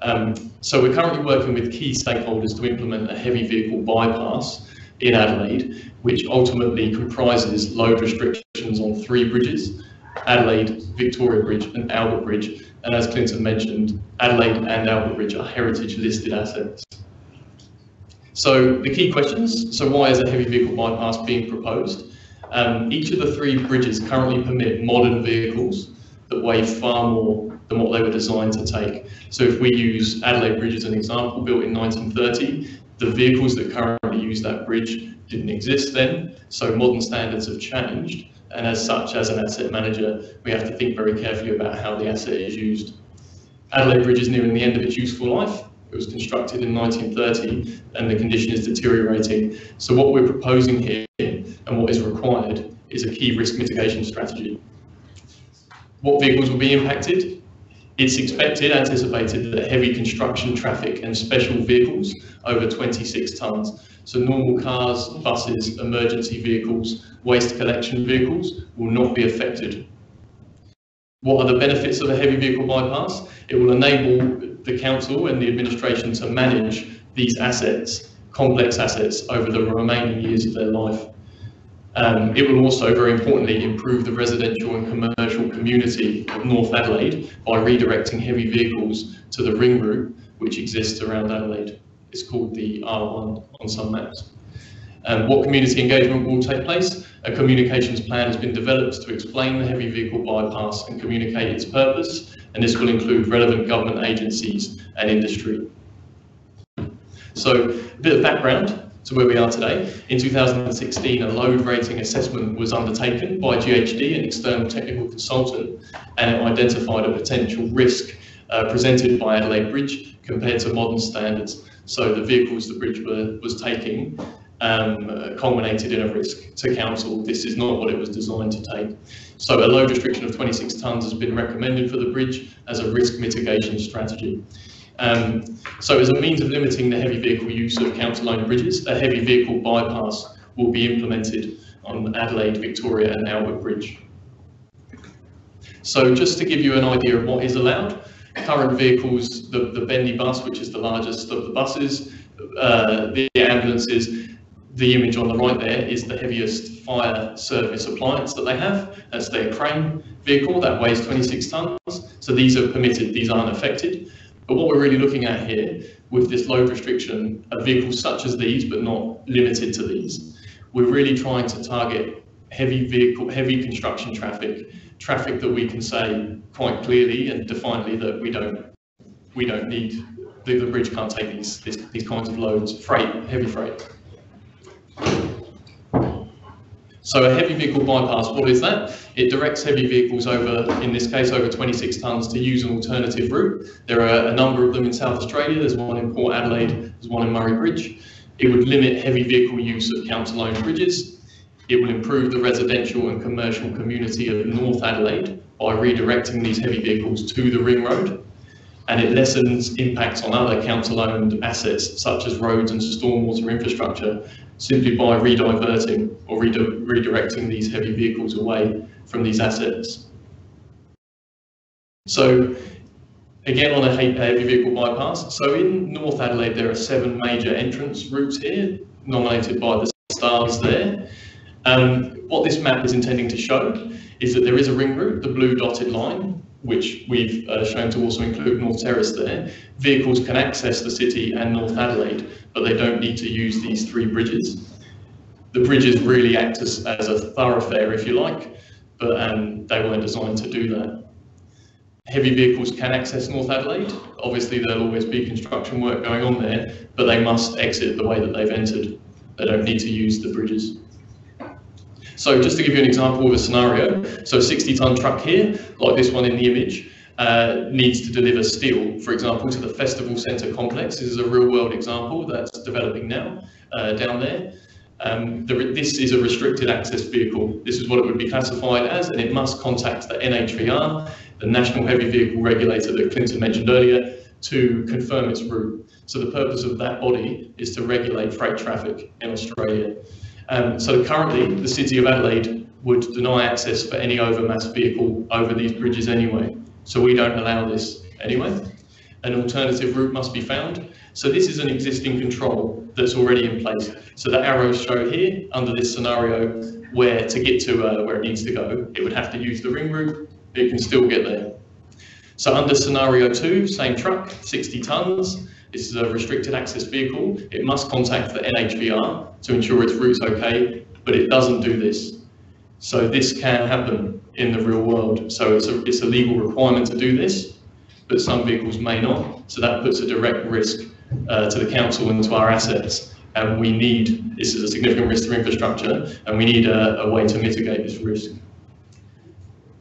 Um, so we're currently working with key stakeholders to implement a heavy vehicle bypass in Adelaide, which ultimately comprises load restrictions on three bridges, Adelaide, Victoria Bridge and Albert Bridge. And as Clinton mentioned, Adelaide and Albert Bridge are heritage listed assets. So the key questions, so why is a heavy vehicle bypass being proposed? Um, each of the three bridges currently permit modern vehicles that weigh far more than what they were designed to take. So if we use Adelaide Bridge as an example, built in 1930, the vehicles that currently use that bridge didn't exist then, so modern standards have changed. And as such, as an asset manager, we have to think very carefully about how the asset is used. Adelaide Bridge is nearing the end of its useful life. It was constructed in 1930 and the condition is deteriorating. So what we're proposing here and what is required is a key risk mitigation strategy. What vehicles will be impacted? It's expected, anticipated that heavy construction traffic and special vehicles over 26 tonnes, so normal cars, buses, emergency vehicles, waste collection vehicles will not be affected. What are the benefits of a heavy vehicle bypass? It will enable the council and the administration to manage these assets, complex assets, over the remaining years of their life. Um, it will also, very importantly, improve the residential and commercial community of North Adelaide by redirecting heavy vehicles to the ring route which exists around Adelaide. It's called the R1 on some maps. Um, what community engagement will take place? A communications plan has been developed to explain the heavy vehicle bypass and communicate its purpose, and this will include relevant government agencies and industry. So, a bit of background to where we are today. In 2016, a load rating assessment was undertaken by GHD, an external technical consultant, and it identified a potential risk uh, presented by Adelaide Bridge compared to modern standards. So the vehicles the bridge were, was taking um, uh, culminated in a risk to council. This is not what it was designed to take. So a load restriction of 26 tonnes has been recommended for the bridge as a risk mitigation strategy. Um, so as a means of limiting the heavy vehicle use of council-owned bridges, a heavy vehicle bypass will be implemented on Adelaide, Victoria and Albert Bridge. So just to give you an idea of what is allowed, current vehicles, the, the Bendy bus, which is the largest of the buses, uh, the ambulances, the image on the right there is the heaviest fire service appliance that they have. That's their crane vehicle that weighs 26 tonnes. So these are permitted, these aren't affected. But what we're really looking at here with this load restriction are vehicles such as these, but not limited to these. We're really trying to target heavy vehicle, heavy construction traffic, traffic that we can say quite clearly and defiantly that we don't, we don't need, the, the bridge can't take these, these, these kinds of loads, freight, heavy freight. So a heavy vehicle bypass, what is that? It directs heavy vehicles over, in this case, over 26 tonnes to use an alternative route. There are a number of them in South Australia. There's one in Port Adelaide, there's one in Murray Bridge. It would limit heavy vehicle use of council-owned bridges. It will improve the residential and commercial community of North Adelaide by redirecting these heavy vehicles to the ring road. And it lessens impacts on other council-owned assets such as roads and stormwater infrastructure simply by rediverting or redirecting these heavy vehicles away from these assets. So again on a heavy vehicle bypass, so in North Adelaide there are seven major entrance routes here, nominated by the stars there. Um, what this map is intending to show is that there is a ring route, the blue dotted line, which we've uh, shown to also include North Terrace there. Vehicles can access the city and North Adelaide, but they don't need to use these three bridges. The bridges really act as, as a thoroughfare, if you like, but um, they weren't designed to do that. Heavy vehicles can access North Adelaide. Obviously, there'll always be construction work going on there, but they must exit the way that they've entered. They don't need to use the bridges. So just to give you an example of a scenario, so a 60 ton truck here, like this one in the image, uh, needs to deliver steel, for example, to the Festival Centre complex. This is a real world example that's developing now uh, down there. Um, the, this is a restricted access vehicle. This is what it would be classified as, and it must contact the NHVR, the National Heavy Vehicle Regulator that Clinton mentioned earlier, to confirm its route. So the purpose of that body is to regulate freight traffic in Australia. Um, so currently, the City of Adelaide would deny access for any overmass vehicle over these bridges anyway. So we don't allow this anyway. An alternative route must be found. So this is an existing control that's already in place. So the arrows show here, under this scenario, where to get to uh, where it needs to go, it would have to use the ring route, it can still get there. So under scenario two, same truck, 60 tonnes, this is a restricted access vehicle. It must contact the NHVR to ensure its route's okay, but it doesn't do this. So this can happen in the real world. So it's a, it's a legal requirement to do this, but some vehicles may not. So that puts a direct risk uh, to the council and to our assets. And we need, this is a significant risk to infrastructure, and we need a, a way to mitigate this risk.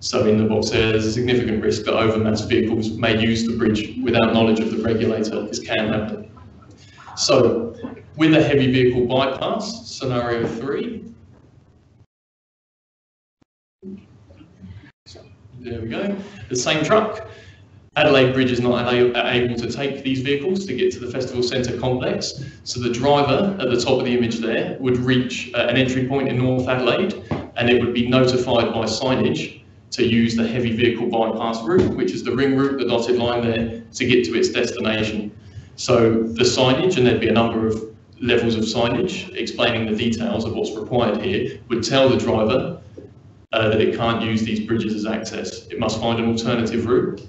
So in the box there, there's a significant risk that overmass vehicles may use the bridge without knowledge of the regulator. This can happen. So with a heavy vehicle bypass, scenario three, There we go. The same truck. Adelaide Bridge is not able to take these vehicles to get to the festival centre complex. So the driver at the top of the image there would reach uh, an entry point in North Adelaide and it would be notified by signage to use the heavy vehicle bypass route, which is the ring route, the dotted line there, to get to its destination. So the signage, and there'd be a number of levels of signage explaining the details of what's required here, would tell the driver uh, that it can't use these bridges as access. It must find an alternative route.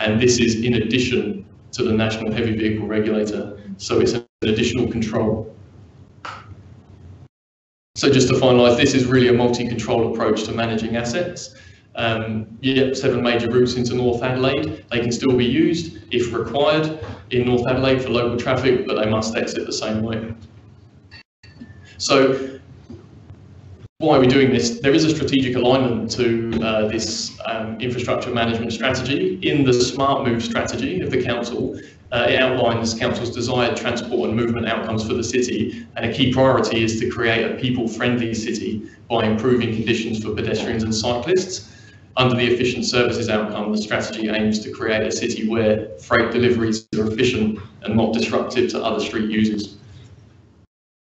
And this is in addition to the National Heavy Vehicle Regulator. So it's an additional control. So just to finalise, this is really a multi-control approach to managing assets. Um, yeah, seven major routes into North Adelaide. They can still be used if required in North Adelaide for local traffic, but they must exit the same way. So why are we doing this? There is a strategic alignment to uh, this um, infrastructure management strategy. In the Smart Move strategy of the council, uh, it outlines council's desired transport and movement outcomes for the city, and a key priority is to create a people-friendly city by improving conditions for pedestrians and cyclists. Under the efficient services outcome, the strategy aims to create a city where freight deliveries are efficient and not disruptive to other street users.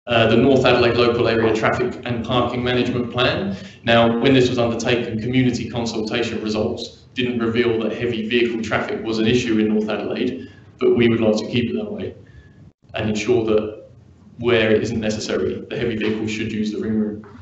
Uh, the North Adelaide Local Area Traffic and Parking Management Plan. Now, when this was undertaken, community consultation results didn't reveal that heavy vehicle traffic was an issue in North Adelaide, but we would like to keep it that way and ensure that where it isn't necessary, the heavy vehicles should use the ring road.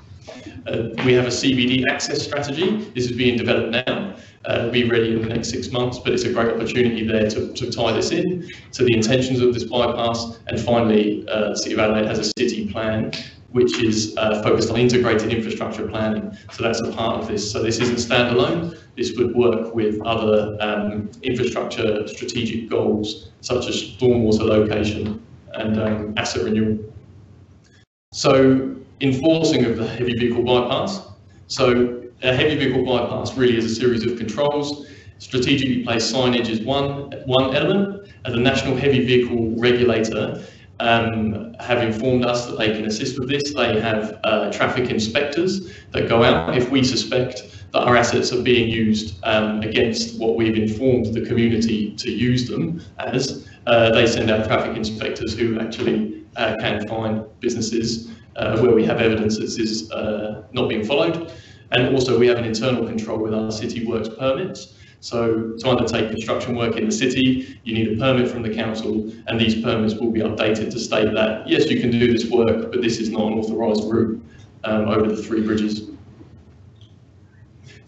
Uh, we have a CBD access strategy. This is being developed now uh, be ready in the next six months, but it's a great opportunity there to, to tie this in to the intentions of this bypass. And finally, uh, the City of Adelaide has a city plan which is uh, focused on integrated infrastructure planning. So that's a part of this. So this isn't standalone. This would work with other um, infrastructure strategic goals, such as stormwater location and um, asset renewal. So enforcing of the heavy vehicle bypass. So a heavy vehicle bypass really is a series of controls. Strategically placed signage is one, one element. And the National Heavy Vehicle Regulator um, have informed us that they can assist with this. They have uh, traffic inspectors that go out if we suspect that our assets are being used um, against what we've informed the community to use them as. Uh, they send out traffic inspectors who actually uh, can find businesses uh, where we have evidence that this is uh, not being followed. And also we have an internal control with our city works permits. So to undertake construction work in the city, you need a permit from the council and these permits will be updated to state that, yes, you can do this work, but this is not an authorised route um, over the three bridges.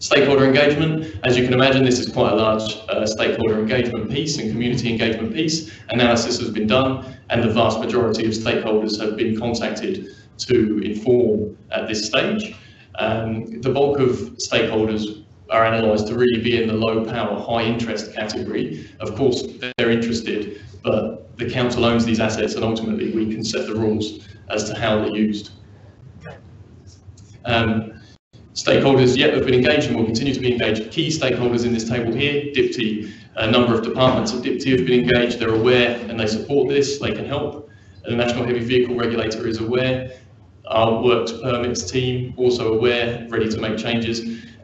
Stakeholder engagement, as you can imagine, this is quite a large uh, stakeholder engagement piece and community engagement piece. Analysis has been done and the vast majority of stakeholders have been contacted to inform at this stage. Um, the bulk of stakeholders are analysed to really be in the low power, high interest category. Of course, they're interested, but the council owns these assets and ultimately we can set the rules as to how they're used. Um, stakeholders yet have been engaged and will continue to be engaged. Key stakeholders in this table here, DPTI, a number of departments at DPTI have been engaged, they're aware and they support this, they can help. The National Heavy Vehicle Regulator is aware our works permits team also aware, ready to make changes.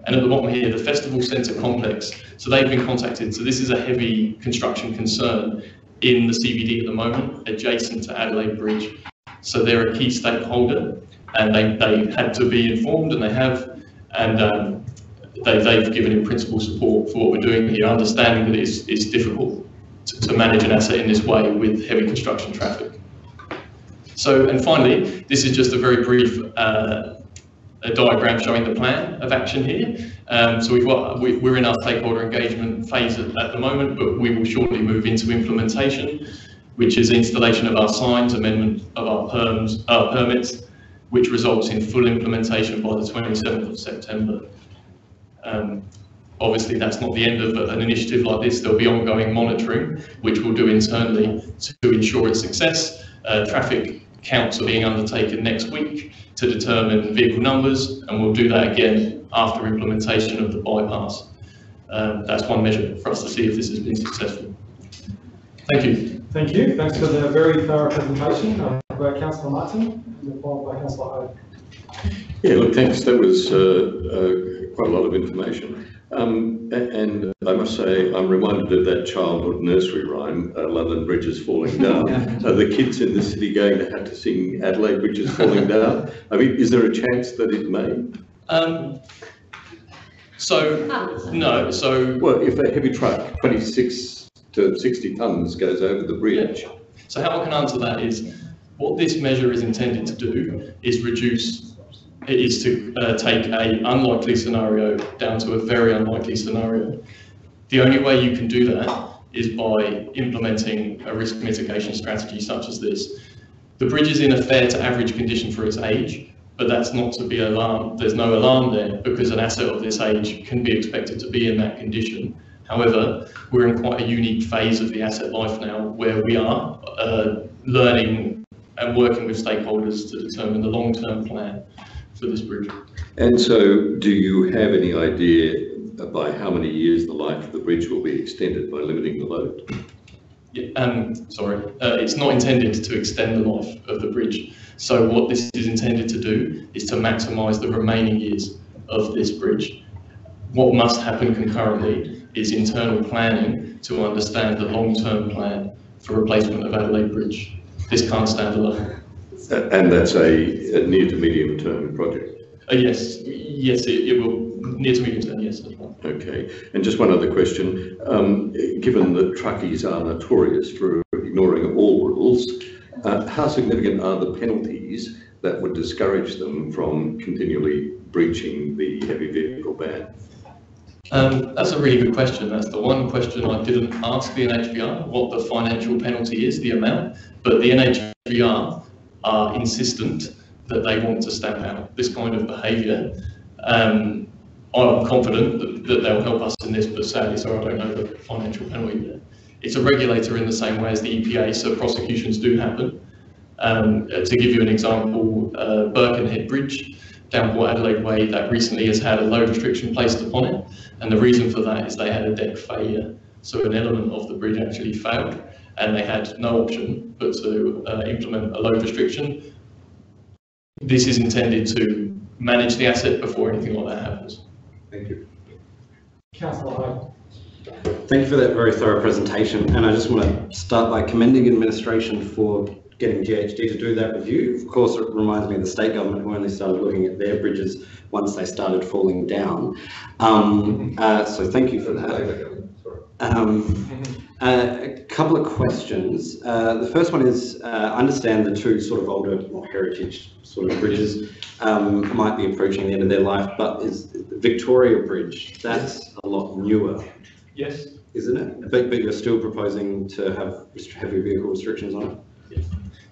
And at the bottom here, the festival centre complex. So they've been contacted. So this is a heavy construction concern in the CBD at the moment, adjacent to Adelaide Bridge. So they're a key stakeholder and they, they had to be informed and they have. And um, they, they've given in principle support for what we're doing here, understanding that it's, it's difficult to, to manage an asset in this way with heavy construction traffic. So, and finally, this is just a very brief uh, a diagram showing the plan of action here. Um, so we've got, we, are in our stakeholder engagement phase at, at, the moment, but we will shortly move into implementation, which is installation of our signs, amendment of our perms, permits, which results in full implementation by the 27th of September. Um, obviously, that's not the end of an initiative like this. There'll be ongoing monitoring, which we'll do internally to ensure its success. Uh, traffic counts are being undertaken next week to determine vehicle numbers, and we'll do that again after implementation of the bypass. Um, that's one measure for us to see if this has been successful. Thank you. Thank you. Thanks for the very thorough presentation. Uh, Councillor Martin, followed by Councillor Hogue. Yeah, look, thanks. That was uh, uh, quite a lot of information. Um, and I must say, I'm reminded of that childhood nursery rhyme, uh, London Bridge is falling down. Are the kids in the city going to have to sing Adelaide Bridge is falling down? I mean, is there a chance that it may? Um, so, no, so, Well, if a heavy truck, twenty-six to sixty tons goes over the bridge, so how I can answer that is, what this measure is intended to do is reduce, it is to uh, take a unlikely scenario down to a very unlikely scenario. The only way you can do that is by implementing a risk mitigation strategy such as this. The bridge is in a fair to average condition for its age, but that's not to be alarmed. There's no alarm there because an asset of this age can be expected to be in that condition. However, we're in quite a unique phase of the asset life now where we are uh, learning and working with stakeholders to determine the long-term plan for this bridge. And so, do you have any idea by how many years the life of the bridge will be extended by limiting the load? Yeah, um, sorry, uh, it's not intended to extend the life of the bridge. So what this is intended to do is to maximise the remaining years of this bridge. What must happen concurrently is internal planning to understand the long-term plan for replacement of Adelaide Bridge. This can't stand alone. And that's a, a near to medium term project? Uh, yes, yes, it, it will, near to medium term, yes. Okay, and just one other question. Um, given that truckies are notorious for ignoring all rules, uh, how significant are the penalties that would discourage them from continually breaching the heavy vehicle ban? Um, that's a really good question. That's the one question I didn't ask the NHVR, what the financial penalty is, the amount. But the NHVR are insistent that they want to stamp out this kind of behaviour. Um, I'm confident that, that they'll help us in this, but sadly, sorry, I don't know the financial penalty. It's a regulator in the same way as the EPA, so prosecutions do happen. Um, uh, to give you an example, uh, Birkenhead Bridge down Port Adelaide Way that recently has had a load restriction placed upon it. And the reason for that is they had a deck failure. So an element of the bridge actually failed and they had no option but to uh, implement a load restriction. This is intended to manage the asset before anything like that happens. Thank you. Councillor Hyde. Thank you for that very thorough presentation, and I just want to start by commending administration for getting GHD to do that review. Of course, it reminds me of the state government who only started looking at their bridges once they started falling down. Um, uh, so thank you for that. Um, uh, a couple of questions. Uh, the first one is, uh, I understand the two sort of older, more heritage sort of bridges um, might be approaching the end of their life, but is the Victoria Bridge, that's a lot newer, Yes. isn't it? But, but you're still proposing to have heavy vehicle restrictions on it?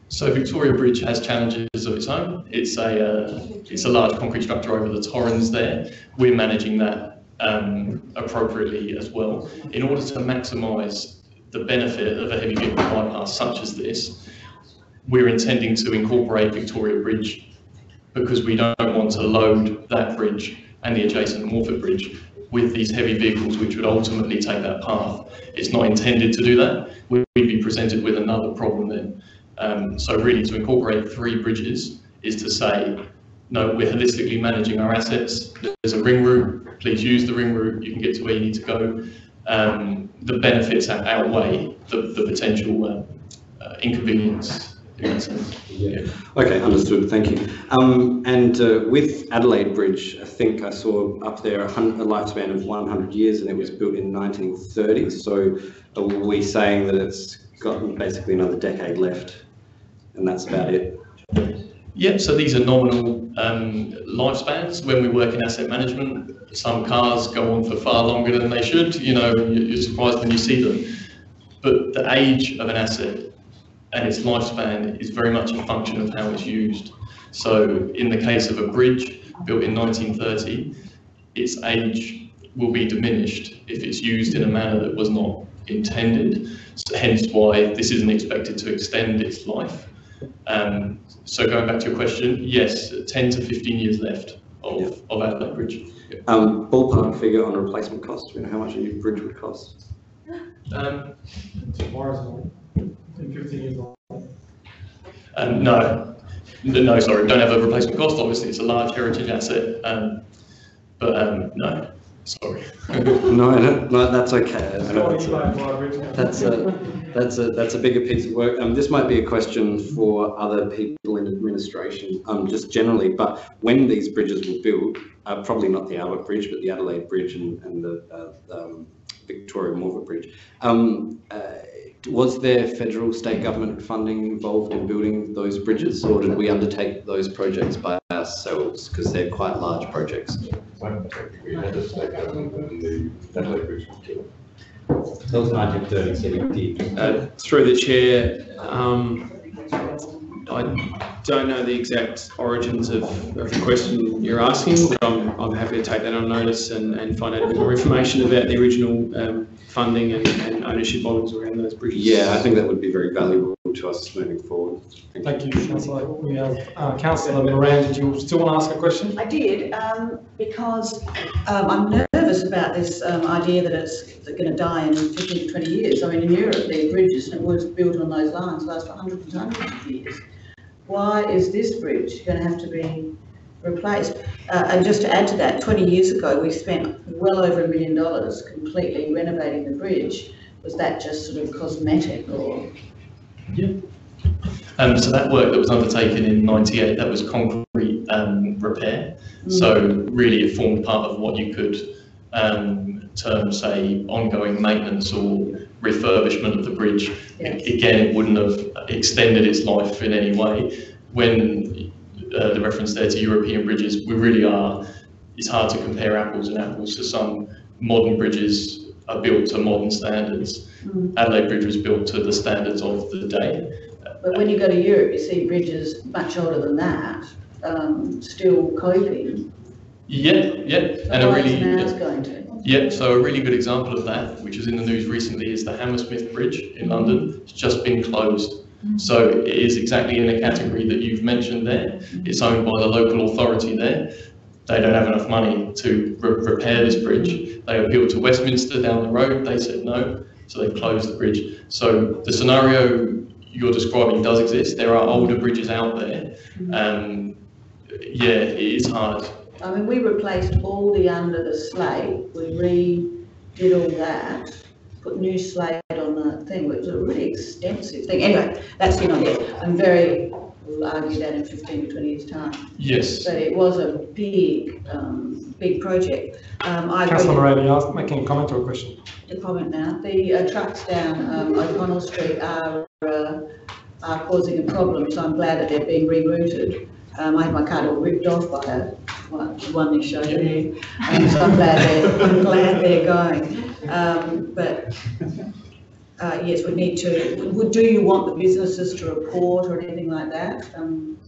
So Victoria Bridge has challenges of its own. It's a uh, it's a large concrete structure over the Torrens there. We're managing that um, appropriately as well in order to maximise the benefit of a heavy vehicle bypass such as this. We're intending to incorporate Victoria Bridge because we don't want to load that bridge and the adjacent Morphett Bridge with these heavy vehicles which would ultimately take that path. It's not intended to do that. We'd be presented with another problem then. Um, so really to incorporate three bridges is to say, no, we're holistically managing our assets. There's a ring route, please use the ring route, you can get to where you need to go. Um, the benefits outweigh the, the potential uh, uh, inconvenience. Yeah. Okay, understood, thank you. Um, and uh, with Adelaide Bridge, I think I saw up there a, a lifespan of 100 years and it was built in 1930. So are we saying that it's got basically another decade left and that's about it? Yeah, so these are nominal um, lifespans. When we work in asset management, some cars go on for far longer than they should. You know, you- you're surprised when you see them. But the age of an asset and its lifespan is very much a function of how it's used. So in the case of a bridge built in 1930, its age will be diminished if it's used in a manner that was not intended. So hence why this isn't expected to extend its life. Um, so going back to your question, yes, 10 to 15 years left of, of Adelaide Bridge. Um, ballpark figure on replacement cost, you know how much a new bridge would cost? Um, Tomorrow's morning, in 15 years old. um, no, no, no, sorry, don't have a replacement cost. Obviously, it's a large heritage asset. Um, But um, no, sorry. No, no, no, that's okay. I know that's a- That's That's a, that's a, that's a bigger piece of work. Um, this might be a question for other people in administration, um, just generally, but when these bridges were built, uh, probably not the Albert Bridge, but the Adelaide Bridge and, and the, uh, um, Victoria Morphett Bridge, um, uh, was there federal, state government funding involved in building those bridges, or did we undertake those projects by ourselves? Because they're quite large projects. We had a state government and the Adelaide Bridge was built. That was nineteen thirty-seven. Uh, Through the chair, um, I don't know the exact origins of, of the question you're asking, but I'm, I'm happy to take that on notice and, and find out a bit more information about the original um, funding and, and ownership models around those bridges. Yeah, I think that would be very valuable to us moving forward. Thank you, councillor. We have uh, councillor Moran, did you still want to ask a question? I did, um, because, um, I'm nervous about this, um, idea that it's gonna die in fifteen to twenty years. I mean, in Europe, the bridges that was built on those lines last for hundreds and hundreds of years. Why is this bridge gonna have to be replaced? Uh, and just to add to that, twenty years ago, we spent well over a million dollars completely renovating the bridge. Was that just sort of cosmetic or? Um, so that work that was undertaken in '98, that was concrete um, repair. So really, it formed part of what you could um, term, say, ongoing maintenance or refurbishment of the bridge. Yes. Again, it wouldn't have extended its life in any way. When uh, the reference there to European bridges, we really are. It's hard to compare apples and apples. So some modern bridges are built to modern standards. Mm. Adelaide Bridge was built to the standards of the day. But when you go to Europe, you see bridges much older than that, um, still coping. Yeah, yeah, and a really ours going to? Yeah. So a really good example of that, which is in the news recently, is the Hammersmith Bridge in London. It's just been closed. So it is exactly in a category that you've mentioned there. It's owned by the local authority there. They don't have enough money to re- repair this bridge. They appealed to Westminster down the road. They said no, so they've closed the bridge. So the scenario you're describing does exist. There are older bridges out there. Um, yeah, it is hard. I mean, we replaced all the under the slate, we redid all that, put new slate on the thing, which was a really extensive thing. Anyway, that's the idea. I'm very, we'll argue that in fifteen to twenty years' time. Yes. But it was a big, um, big project. Um, I agree. Councillor Moran, are you ask- making a comment or a question? A comment now, the uh, trucks down um, O'Connell Street are, uh, are causing a problem, so I'm glad that they're being rerouted. Um, I had my car all ripped off by a, one, the one they showed there, Um, so I'm glad they're, I'm glad they're going. Um, but, uh, yes, we need to, would, do you want the businesses to report or anything like that? Um,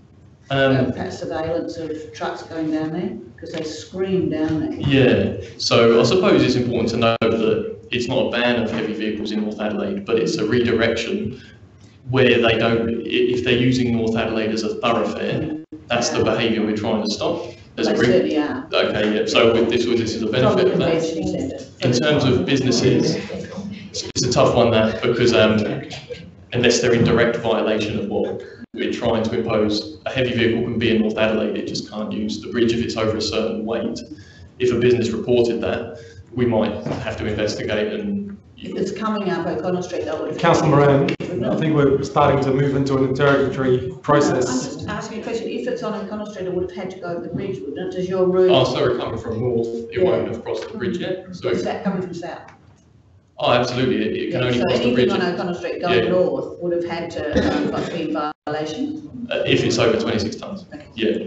Um, perhaps surveillance of trucks going down there, because they scream down there. Yeah, so I suppose it's important to note that it's not a ban of heavy vehicles in North Adelaide, but it's a redirection where they don't, if they're using North Adelaide as a thoroughfare, that's the behaviour we're trying to stop. There's a certainly are. Okay, yeah, so with this, this is a benefit of that. In terms of businesses, it's it's a tough one that, because um, unless they're in direct violation of what we're trying to impose, a heavy vehicle can be in North Adelaide, it just can't use the bridge if it's over a certain weight. If a business reported that, we might have to investigate and If it's coming up O'Connell Street, that would. Councillor Moran, I think we're starting to move into an interrogatory process. I'm just asking a question, if it's on O'Connell Street, it would have had to go over the bridge, wouldn't it? Does your route, Oh, sorry, coming from north, it won't have crossed the bridge yet, so, is that coming from south? oh, absolutely, it it can only So cross the bridge. So anything on uh, O'Connell Street Yeah. going north would have had to, um, like, be in violation? if it's over twenty-six tonnes, yeah.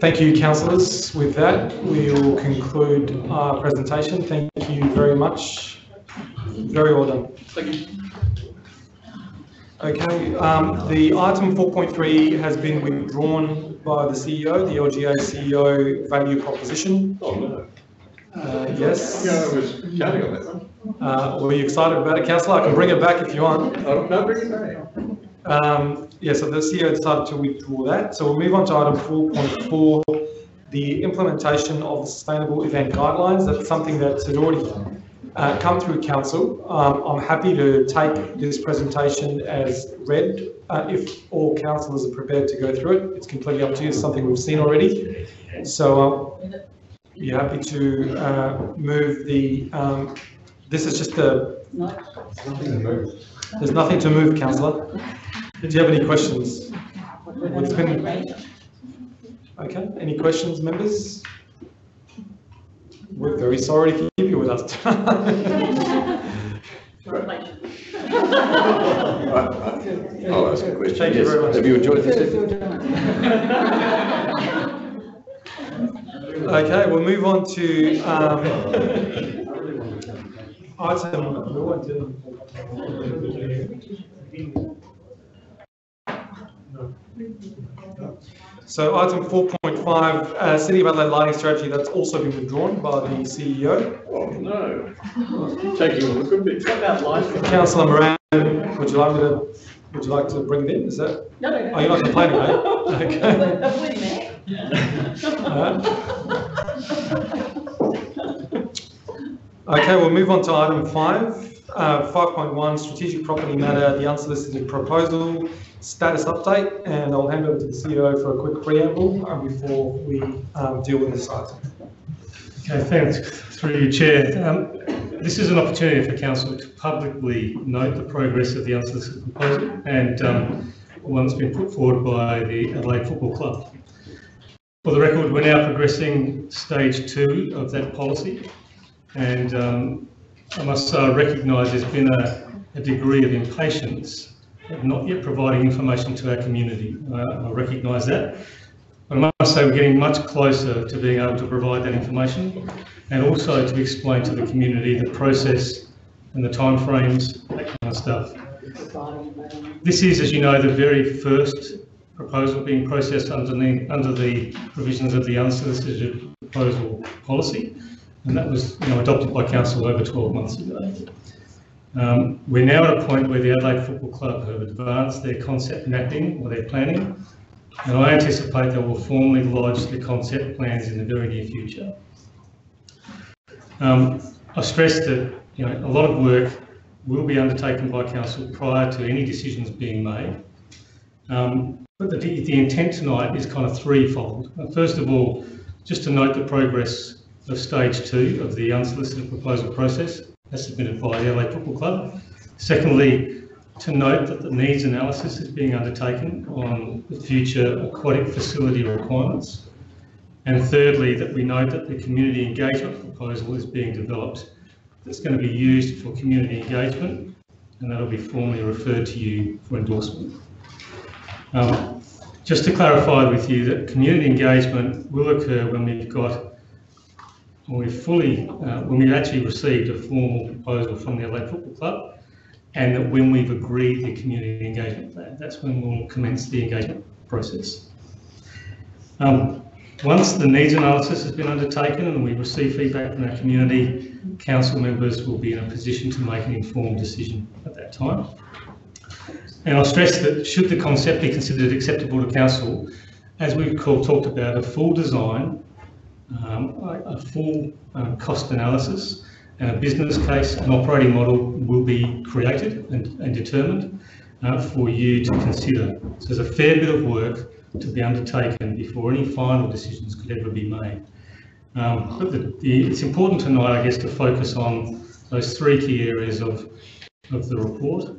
Thank you, councillors. With that, we will conclude our presentation. Thank you very much. Very well done. Thank you. Okay, um, the item four point three has been withdrawn by the CEO, the LGA CEO value proposition. Oh, no. Uh, yes. Yeah, I was counting on that one. Uh, were you excited about it, councillor? I can bring it back if you want. Oh, no, bring it back. Um, yeah, so the CEO decided to withdraw that. So we'll move on to item four point four, the implementation of the sustainable event guidelines. That's something that has already uh, come through council. Um, I'm happy to take this presentation as read uh, if all councillors are prepared to go through it. It's completely up to you. It's something we've seen already. So, um, you happy to uh, move the, um, this is just a, No? there's nothing to move, councillor. Did you have any questions? It's been- Okay, any questions, members? We're very sorry to keep you with us. I'll ask a question. Thank you very much. Have you enjoyed this? Okay, we'll move on to, um, item, we want to- So item four point five, uh, City of Adelaide lighting strategy, that's also been withdrawn by the CEO. Oh, no. Taking on a good bit. Councillor Moran, would you like me to, would you like to bring it in, is that? No, no, no. Oh, you're not complaining, are you? Okay. I'm. Okay, we'll move on to item five, uh, five point one, strategic property matter, the unsolicited proposal, status update, and I'll hand over to the CEO for a quick preamble uh, before we, um, deal with this item. Okay, thanks, through you, Chair. Um, This is an opportunity for council to publicly note the progress of the unsolicited proposal and um, one that's been put forward by the Adelaide Football Club. For the record, we're now progressing stage two of that policy. And um, I must I recognise there's been a, a degree of impatience of not yet providing information to our community. Uh, I recognise that. But I must say, we're getting much closer to being able to provide that information and also to explain to the community the process and the timeframes, that kind of stuff. This is, as you know, the very first proposal being processed underneath, under the provisions of the unsolicited proposal policy. And that was, you know, adopted by council over 12 months ago. Um, we're now at a point where the Adelaide Football Club have advanced their concept mapping or their planning. And I anticipate they will formally lodge the concept plans in the very near future. Um, I stress that, you know, a lot of work will be undertaken by council prior to any decisions being made. Um, but the, the intent tonight is kind of threefold. First of all, just to note the progress of stage two of the unsolicited proposal process as submitted by the LA Football Club. Secondly, to note that the needs analysis is being undertaken on the future aquatic facility requirements. And thirdly, that we note that the community engagement proposal is being developed that's going to be used for community engagement and that'll be formally referred to you for endorsement. Um, just to clarify with you that community engagement will occur when we've got, when we've fully, uh, when we've actually received a formal proposal from the Adelaide Football Club and that when we've agreed the community engagement plan, that's when we'll commence the engagement process. Um, once the needs analysis has been undertaken and we receive feedback from our community, council members will be in a position to make an informed decision at that time. And I'll stress that should the concept be considered acceptable to council, as we've talked about, a full design, um, a, full um, cost analysis, and a business case and operating model will be created and, and determined uh, for you to consider. So there's a fair bit of work to be undertaken before any final decisions could ever be made. Um, but the, the, it's important tonight, I guess, to focus on those three key areas of, of the report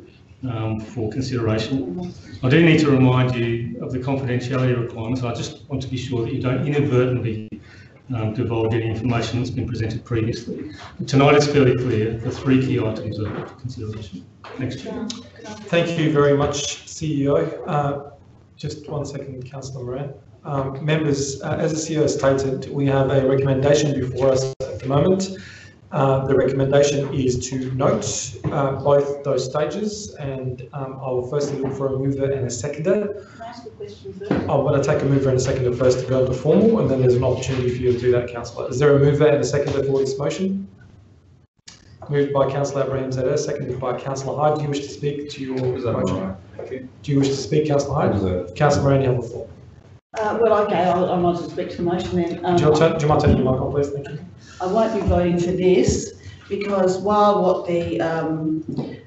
um, for consideration. I do need to remind you of the confidentiality requirements. I just want to be sure that you don't inadvertently um, divulge any information that's been presented previously. But tonight it's fairly clear the three key items of consideration. Next year. Thank you very much, CEO. Uh, just one second, Councillor Moran. Um, members, uh, as the CEO stated, we have a recommendation before us at the moment. Uh, the recommendation is to note uh, both those stages, and um, I will firstly look for a mover and a seconder. Can I ask a question first? I want to take a mover and a seconder first to go into formal, and then there's an opportunity for you to do that, Councillor. Is there a mover and a seconder for this motion? Moved by Councillor Abrahimzadeh, seconded by Councillor Hyde. Do you wish to speak to your motion? Do you wish to speak, Councillor Hyde? Councillor Moran, you have the floor. Uh, well, okay, I, I might as well speak to the motion then. Um, Do you, turn, do you mind turning your mic on, please? Thank you. I won't be voting for this because while what the um,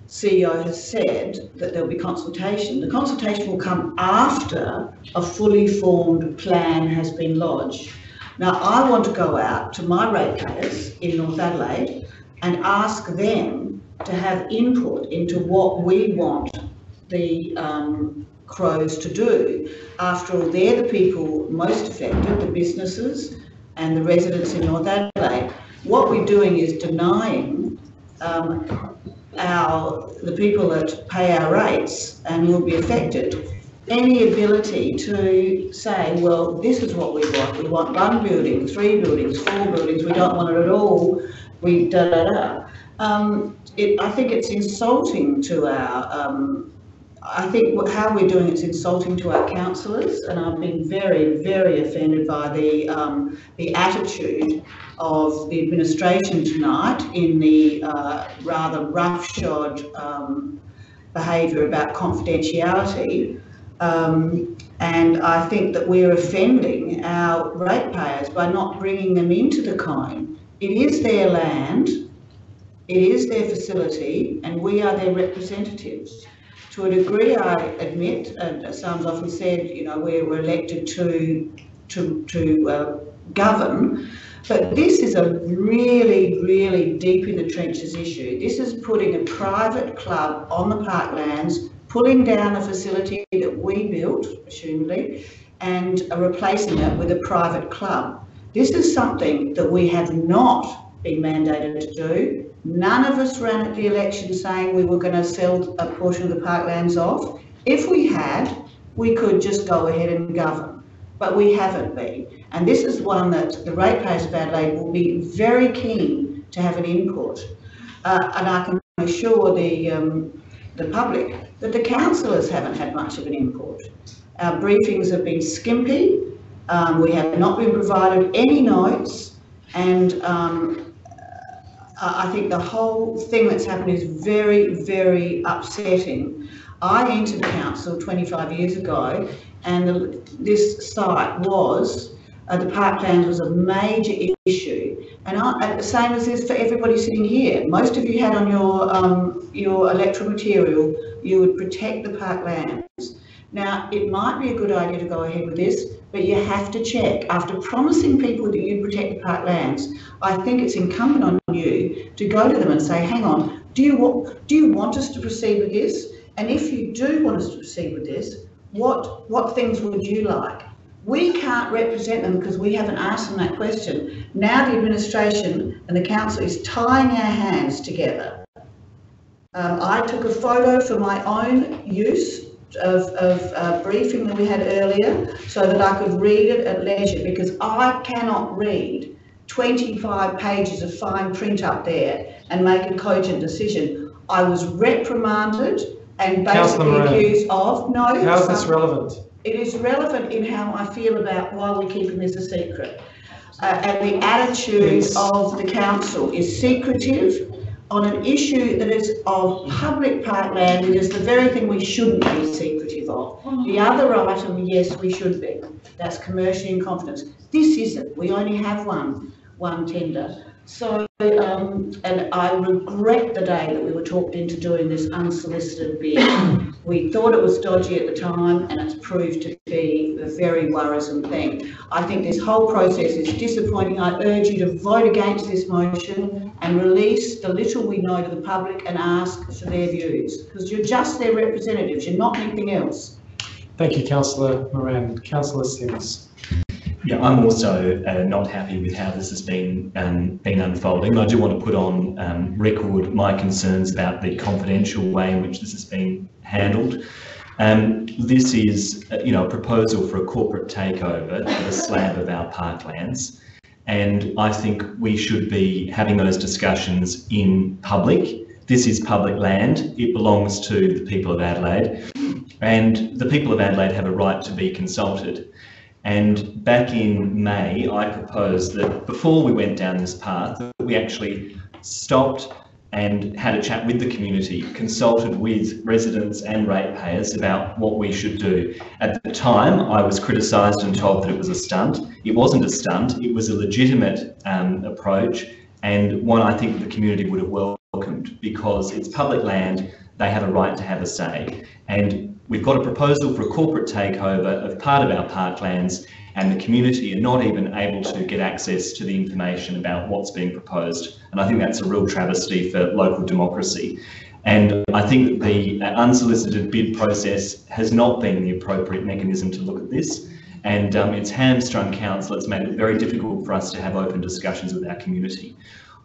CEO has said that there'll be consultation, the consultation will come after a fully formed plan has been lodged. Now, I want to go out to my ratepayers in North Adelaide and ask them to have input into what we want the um, Crows to do. After all, they're the people most affected, the businesses and the residents in North Adelaide. What we're doing is denying um, our the people that pay our rates and will be affected any ability to say, well, this is what we want. We want one building, three buildings, four buildings. We don't want it at all. We da da da. Um, it, I think it's insulting to our. Um, I think how we're doing it's insulting to our councillors, and I've been very, very offended by the um, the attitude of the administration tonight in the uh, rather roughshod um, behaviour about confidentiality. Um, and I think that we're offending our ratepayers by not bringing them into the cone. It is their land, it is their facility, and we are their representatives. To a degree, I admit, and Sam's often said, you know, we're, we're elected to to, to uh, govern, but this is a really, really deep in the trenches issue. This is putting a private club on the parklands pulling down a facility that we built, presumably, and replacing it with a private club. This is something that we have not been mandated to do. None of us ran at the election saying we were going to sell a portion of the parklands off. If we had, we could just go ahead and govern, but we haven't been. And this is one that the ratepayers of Adelaide will be very keen to have an input. Uh, and I can assure the um, the public that the councillors haven't had much of an input. Our briefings have been skimpy, um, we have not been provided any notes, and um, I think the whole thing that's happened is very, very upsetting. I entered council 25 years ago, and the, this site was uh, the parkland was a major issue, and I, the same as this for everybody sitting here. Most of you had on your um, your electoral material, you would protect the parklands. Now, it might be a good idea to go ahead with this, but you have to check. After promising people that you'd protect the parklands, I think it's incumbent on you to go to them and say, hang on, do you want, do you want us to proceed with this? And if you do want us to proceed with this, what, what things would you like? We can't represent them because we haven't asked them that question. Now the administration and the council is tying our hands together. Um, I took a photo for my own use of, of uh, briefing that we had earlier so that I could read it at leisure because I cannot read 25 pages of fine print up there and make a cogent decision. I was reprimanded and basically accused of no. How is this relevant? It is relevant in how I feel about why we're keeping this a secret. Uh, and the attitude of the council is secretive on an issue that is of public parkland. It is the very thing we shouldn't be secretive of. The mm. other item, yes, we should be. That's commercial in confidence. This isn't. We only have one, one tender. So, um, and I regret the day that we were talked into doing this unsolicited bid. we thought it was dodgy at the time and it's proved to be a very worrisome thing. I think this whole process is disappointing. I urge you to vote against this motion and release the little we know to the public and ask for their views because you're just their representatives, you're not anything else. Thank you, Councillor Moran. Councillor Yeah, I'm also uh, not happy with how this has been um, been unfolding. I do want to put on um, record my concerns about the confidential way in which this has been handled. Um, this is, uh, you know, a proposal for a corporate takeover of a slab of our parklands, and I think we should be having those discussions in public. This is public land; it belongs to the people of Adelaide, and the people of Adelaide have a right to be consulted. And back in May, I proposed that before we went down this path, that we actually stopped and had a chat with the community, consulted with residents and ratepayers about what we should do. At the time, I was criticised and told that it was a stunt. It wasn't a stunt, it was a legitimate um, approach and one I think the community would have welcomed because it's public land, they have a right to have a say. And We've got a proposal for a corporate takeover of part of our parklands and the community are not even able to get access to the information about what's being proposed. And I think that's a real travesty for local democracy. And I think the unsolicited bid process has not been the appropriate mechanism to look at this. And um, it's hamstrung council. It's made it very difficult for us to have open discussions with our community.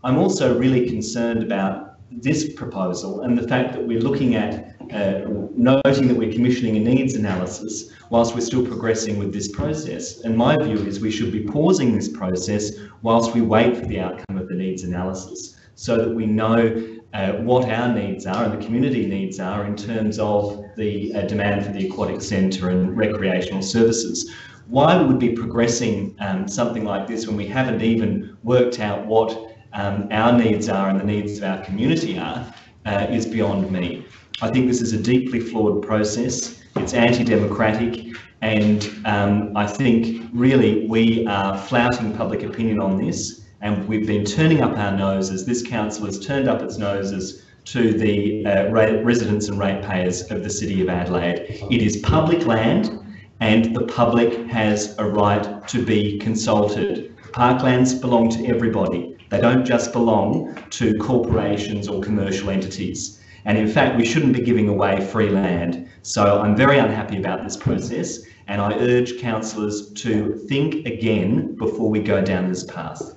I'm also really concerned about this proposal and the fact that we're looking at uh, noting that we're commissioning a needs analysis whilst we're still progressing with this process. And my view is we should be pausing this process whilst we wait for the outcome of the needs analysis so that we know uh, what our needs are and the community needs are in terms of the uh, demand for the aquatic centre and recreational services. Why we would we be progressing um, something like this when we haven't even worked out what um, our needs are and the needs of our community are uh, is beyond me. I think this is a deeply flawed process. It's anti-democratic, and um, I think really we are flouting public opinion on this, and we've been turning up our noses. This council has turned up its noses to the uh, residents and ratepayers of the City of Adelaide. It is public land, and the public has a right to be consulted. Parklands belong to everybody. They don't just belong to corporations or commercial entities. And in fact, we shouldn't be giving away free land. So I'm very unhappy about this process and I urge councillors to think again before we go down this path.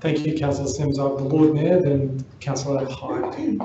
Thank you, Councillor Simms. I have the Lord Mayor, then Councillor Hyde.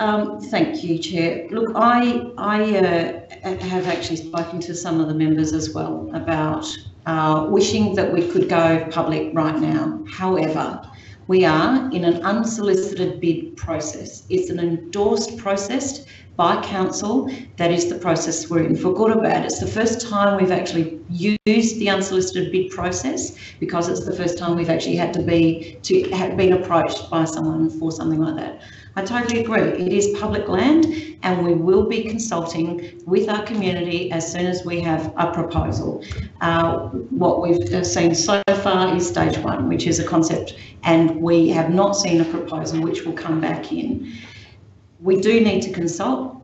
Um, thank you, Chair. Look, I, I uh, have actually spoken to some of the members as well about uh, wishing that we could go public right now. However, we are in an unsolicited bid process. It's an endorsed process by council. That is the process we're in. For good or bad, it's the first time we've actually used the unsolicited bid process because it's the first time we've actually had to be to have been approached by someone for something like that. I totally agree. It is public land and we will be consulting with our community as soon as we have a proposal. Uh, what we've seen so far is stage one, which is a concept, and we have not seen a proposal which will come back in. We do need to consult.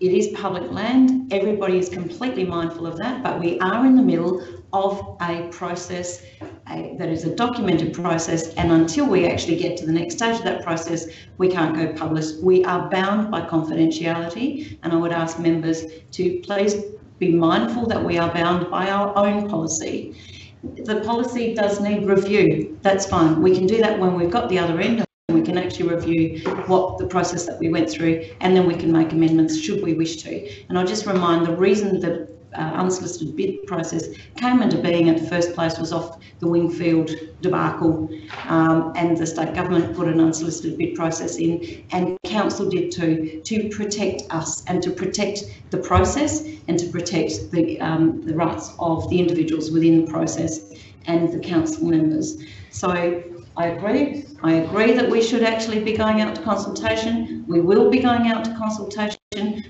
It is public land. Everybody is completely mindful of that, but we are in the middle of a process a, that is a documented process and until we actually get to the next stage of that process we can't go public. We are bound by confidentiality and I would ask members to please be mindful that we are bound by our own policy. The policy does need review, that's fine. We can do that when we've got the other end we can actually review what the process that we went through and then we can make amendments should we wish to. And I'll just remind the reason that uh, unsolicited bid process came into being at the first place was off the Wingfield debacle um, and the state government put an unsolicited bid process in and council did too to protect us and to protect the process and to protect the, um, the rights of the individuals within the process and the council members. So I agree. I agree that we should actually be going out to consultation. We will be going out to consultation.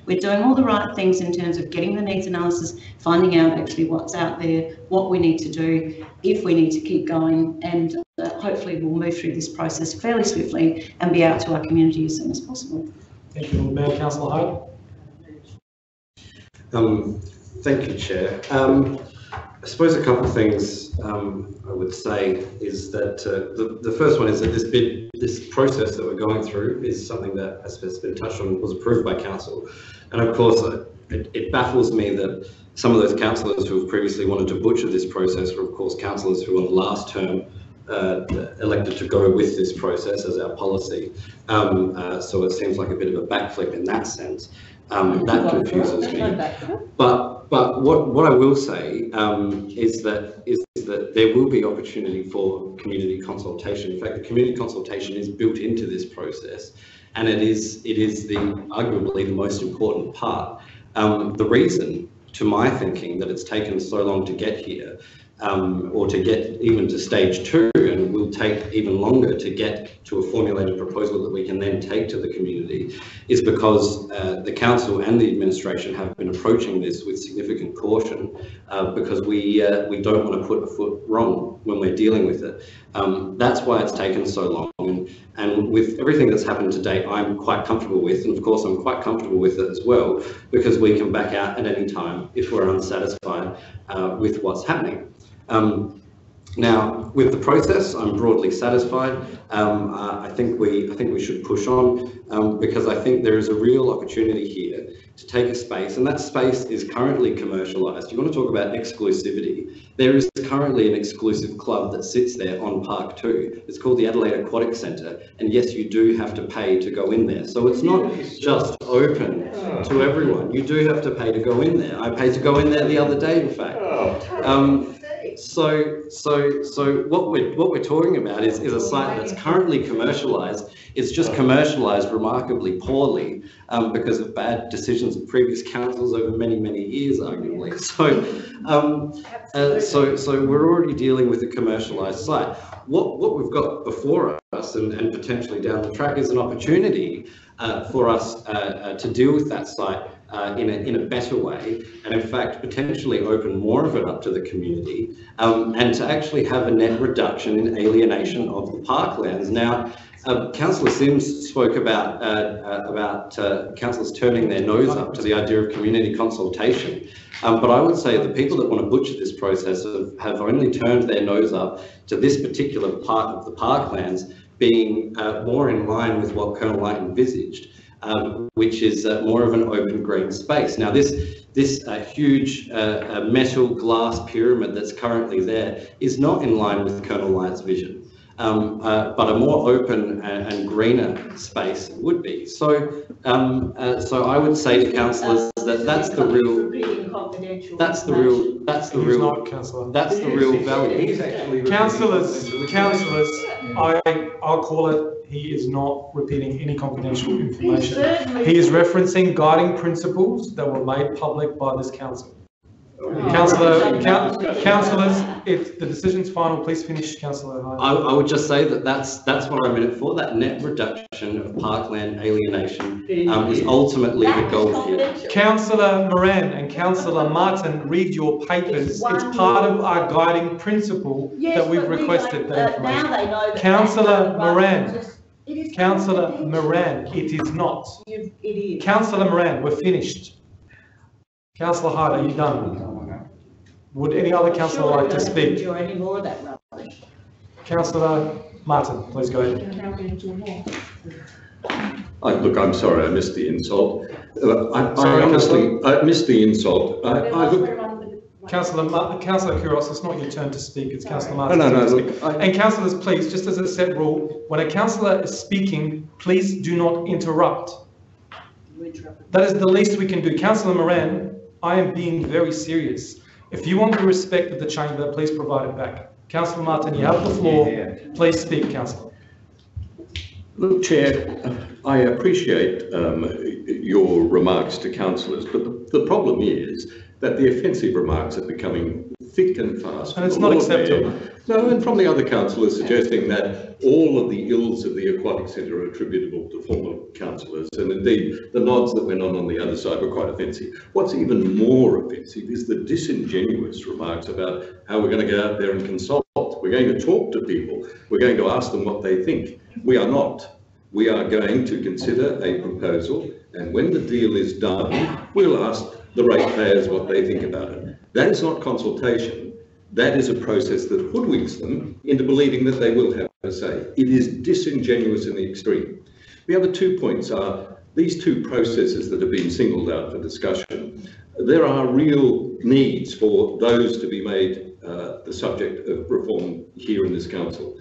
We're doing all the right things in terms of getting the needs analysis, finding out actually what's out there, what we need to do, if we need to keep going, and uh, hopefully we'll move through this process fairly swiftly and be out to our community as soon as possible. Thank you, Mayor. Councillor Hyde. Um, thank you, Chair. Um, I suppose a couple of things um, I would say is that uh, the, the first one is that this bid, this process that we're going through is something that, as has been touched on, was approved by council. And of course, uh, it, it, baffles me that some of those councillors who have previously wanted to butcher this process were, of course, councillors who on last term uh, elected to go with this process as our policy. Um, uh, so it seems like a bit of a backflip in that sense. Um, that confuses me. But but what, what I will say um, is that is that there will be opportunity for community consultation. In fact, the community consultation is built into this process, and it is it is the arguably the most important part. Um, the reason, to my thinking, that it's taken so long to get here um, or to get even to stage two, and will take even longer to get to a formulated proposal that we can then take to the community, is because uh, the council and the administration have been approaching this with significant caution, uh, because we uh, we don't want to put a foot wrong when we're dealing with it. Um, that's why it's taken so long, and, and with everything that's happened to date, I'm quite comfortable with, and of course I'm quite comfortable with it as well, because we can back out at any time if we're unsatisfied uh, with what's happening. Um, now, with the process, I'm broadly satisfied. Um, uh, I think we, I think we should push on um, because I think there is a real opportunity here to take a space, and that space is currently commercialised. You want to talk about exclusivity? There is currently an exclusive club that sits there on Park Two. It's called the Adelaide Aquatic Centre, and yes, you do have to pay to go in there. So it's not just open to everyone. You do have to pay to go in there. I paid to go in there the other day, in fact. Um, so, so, so what we're what we're talking about is, is a site that's currently commercialised. It's just commercialised remarkably poorly um, because of bad decisions of previous councils over many many years, arguably. So, um, uh, so, so we're already dealing with a commercialised site. What what we've got before us and, and potentially down the track is an opportunity uh, for us uh, uh, to deal with that site uh, in, a, in a better way and in fact potentially open more of it up to the community um, and to actually have a net reduction in alienation of the parklands. Now, uh, Councillor Simms spoke about uh, uh, about uh, councillors turning their nose up to the idea of community consultation, um, but I would say the people that want to butcher this process have, have only turned their nose up to this particular part of the parklands being uh, more in line with what Colonel Light envisaged um, which is uh, more of an open green space. Now this this uh, huge uh, metal glass pyramid that's currently there is not in line with Colonel Light's vision. Um, uh, but a more open and, and, greener space would be. So, um, uh, so I would say to councillors that that's the real, that's the real, that's the real, not, councillor. that's the real value. Councillors, councillors, I, I'll call it he is not repeating any confidential information. He is referencing guiding principles that were made public by this council. Councillor, councillors, if the decision's final, please finish, councillor. I, I would just say that that's that's what I'm in it for. That net reduction of parkland alienation um, is ultimately the goal here. Councillor Moran and councillor Martin, read your papers. It's part of our guiding principle that we've requested that information. Councillor Moran. Councillor Moran, it is not. It is. Councillor Moran, we're finished. Councillor Hart, are you done? Would any other councillor like to speak? Endure any more of that rubbish. Councillor Martin, please go ahead. I, look, I'm sorry, I missed the insult. Uh, I, Sorry, I honestly, I missed the insult. I, I look, Councillor, Ma- Councillor Couros, it's not your turn to speak, it's Councillor Martin. no, no, to look, speak. I- And councillors, please, just as a set rule, when a councillor is speaking, please do not interrupt. That is the least we can do. Councillor Moran, I am being very serious. If you want the respect of the chamber, please provide it back. Councillor Martin, you have the floor. Please speak, councillor. Look, Chair, I appreciate um, your remarks to councillors, but the, the problem is that the offensive remarks are becoming thick and fast. And it's not acceptable. No, and from the other councillors suggesting that all of the ills of the aquatic centre are attributable to former councillors, and indeed the nods that went on on the other side were quite offensive. What's even more offensive is the disingenuous remarks about how we're going to go out there and consult. We're going to talk to people. We're going to ask them what they think. We are not. We are going to consider a proposal, and when the deal is done, we'll ask the ratepayers what they think about it. That is not consultation. That is a process that hoodwinks them into believing that they will have a say. It is disingenuous in the extreme. The other two points are these two processes that have been singled out for discussion. There are real needs for those to be made uh, the subject of reform here in this council.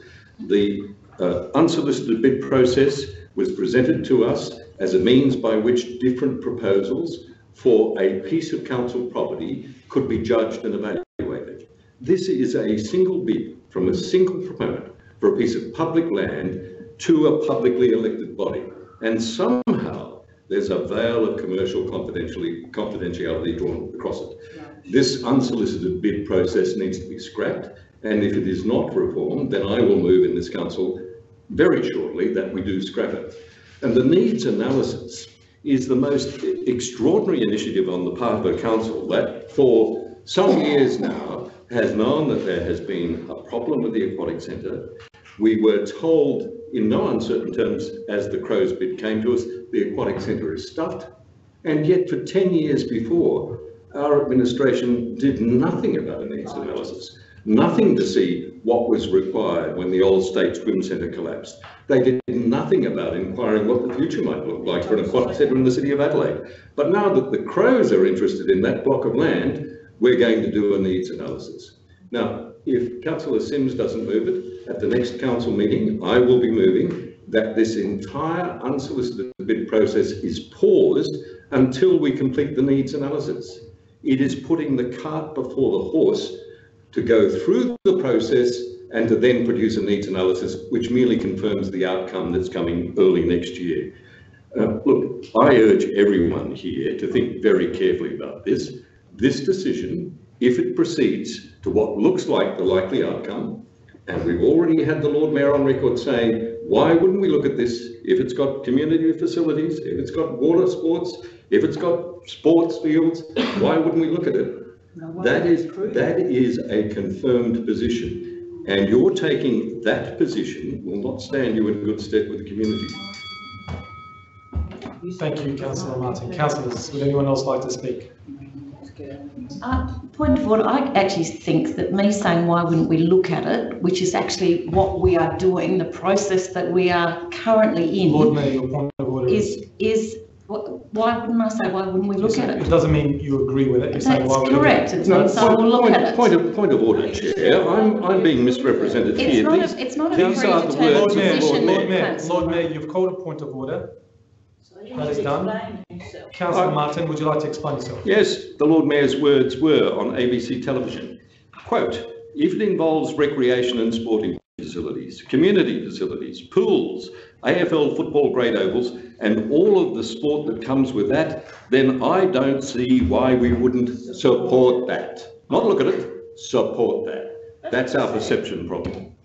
The uh, unsolicited bid process was presented to us as a means by which different proposals for a piece of council property could be judged and evaluated. This is a single bid from a single proponent for a piece of public land to a publicly elected body. And somehow there's a veil of commercial confidentiality drawn across it. this unsolicited bid process needs to be scrapped. And if it is not reformed, then I will move in this council very shortly that we do scrap it. And the needs analysis is the most extraordinary initiative on the part of a council that for some years now has known that there has been a problem with the aquatic centre. We were told in no uncertain terms as the Crows bid came to us, the aquatic centre is stuffed. And yet for 10 years before, our administration did nothing about a needs analysis, nothing to see what was required when the old state swim centre collapsed. They did nothing about inquiring what the future might look like for an aquatic centre in the city of Adelaide. But now that the Crows are interested in that block of land, we're going to do a needs analysis. Now, if Councillor Simms doesn't move it, at the next council meeting, I will be moving that this entire unsolicited bid process is paused until we complete the needs analysis. It is putting the cart before the horse to go through the process and to then produce a needs analysis which merely confirms the outcome that's coming early next year. Uh, look, I urge everyone here to think very carefully about this. This decision, if it proceeds to what looks like the likely outcome, and we've already had the Lord Mayor on record saying, why wouldn't we look at this if it's got community facilities, if it's got water sports, if it's got sports fields, why wouldn't we look at it? That is, that is a confirmed position. And you're taking that position will not stand you in good stead with the community. Thank you, councillor Martin. Councillors, would anyone else like to speak? Uh, point of order, I actually think that me saying why wouldn't we look at it, which is actually what we are doing, the process that we are currently in. Lord Mayor, your point of order is, is, why wouldn't I say, why wouldn't we look at It it? doesn't mean you agree with it. You're saying That's why would we- correct. It's No, not saying we'll look point- at it. Point of, point of order, Chair. I'm, I'm being misrepresented It's here. not These- a, it's not a these are the predetermined words of Mayor, position, Lord Mayor, Councillor. Lord Mayor, you've called a point of order. That is done. Councillor Martin, would you like to explain yourself? Yes, the Lord Mayor's words were on ABC television. Quote, if it involves recreation and sporting facilities, community facilities, pools, AFL football grade ovals, and all of the sport that comes with that, then I don't see why we wouldn't support that. Not look at it, support that. That's our perception problem.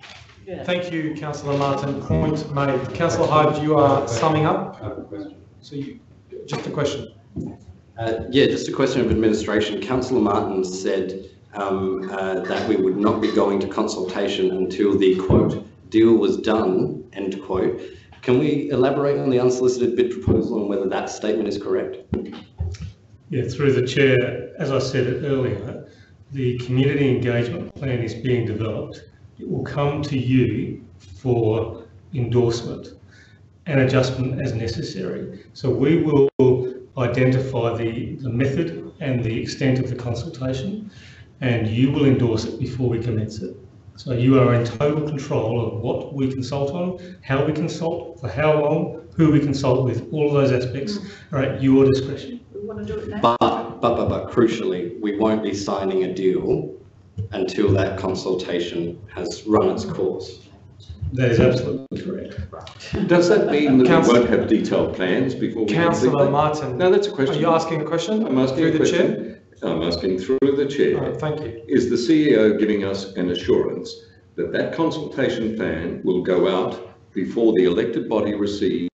Thank you, councillor Martin. Point made. Councillor Hyde, you are summing up? So you, just a question. Uh, yeah, just a question of administration. Councillor Martin said um, uh, that we would not be going to consultation until the quote deal was done end quote. Can we elaborate on the unsolicited bid proposal and whether that statement is correct? Yeah, through the chair, as I said earlier, the community engagement plan is being developed. It will come to you for endorsement and adjustment as necessary. So we will identify the, the method and the extent of the consultation and you will endorse it before we commence it. So you are in total control of what we consult on, how we consult, for how long, who we consult with, all of those aspects are at your discretion. But, but, but, but crucially, we won't be signing a deal until that consultation has run its course. That is absolutely correct. Does that mean that Council- we won't have detailed plans before? we complete Councillor that? Martin. No, that's a Are question. you asking a question? I'm asking Through a the question. chair? I'm asking through the chair. All right, thank you. Is the CEO giving us an assurance that that consultation plan will go out before the elected body receives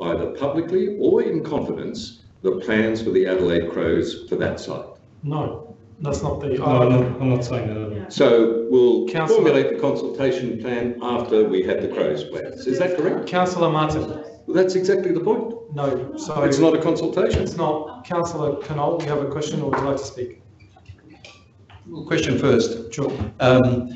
either publicly or in confidence the plans for the Adelaide Crows for that site? No, that's not the. No, I'm not, I'm not saying that at all. So we'll Councillor- formulate the consultation plan after we have the Crows plans. Is that correct? Councillor Martin. Well, that's exactly the point. No, so. It's not a consultation. It's not. Councillor Knoll, you have a question or would you like to speak? Question first. Sure. Um,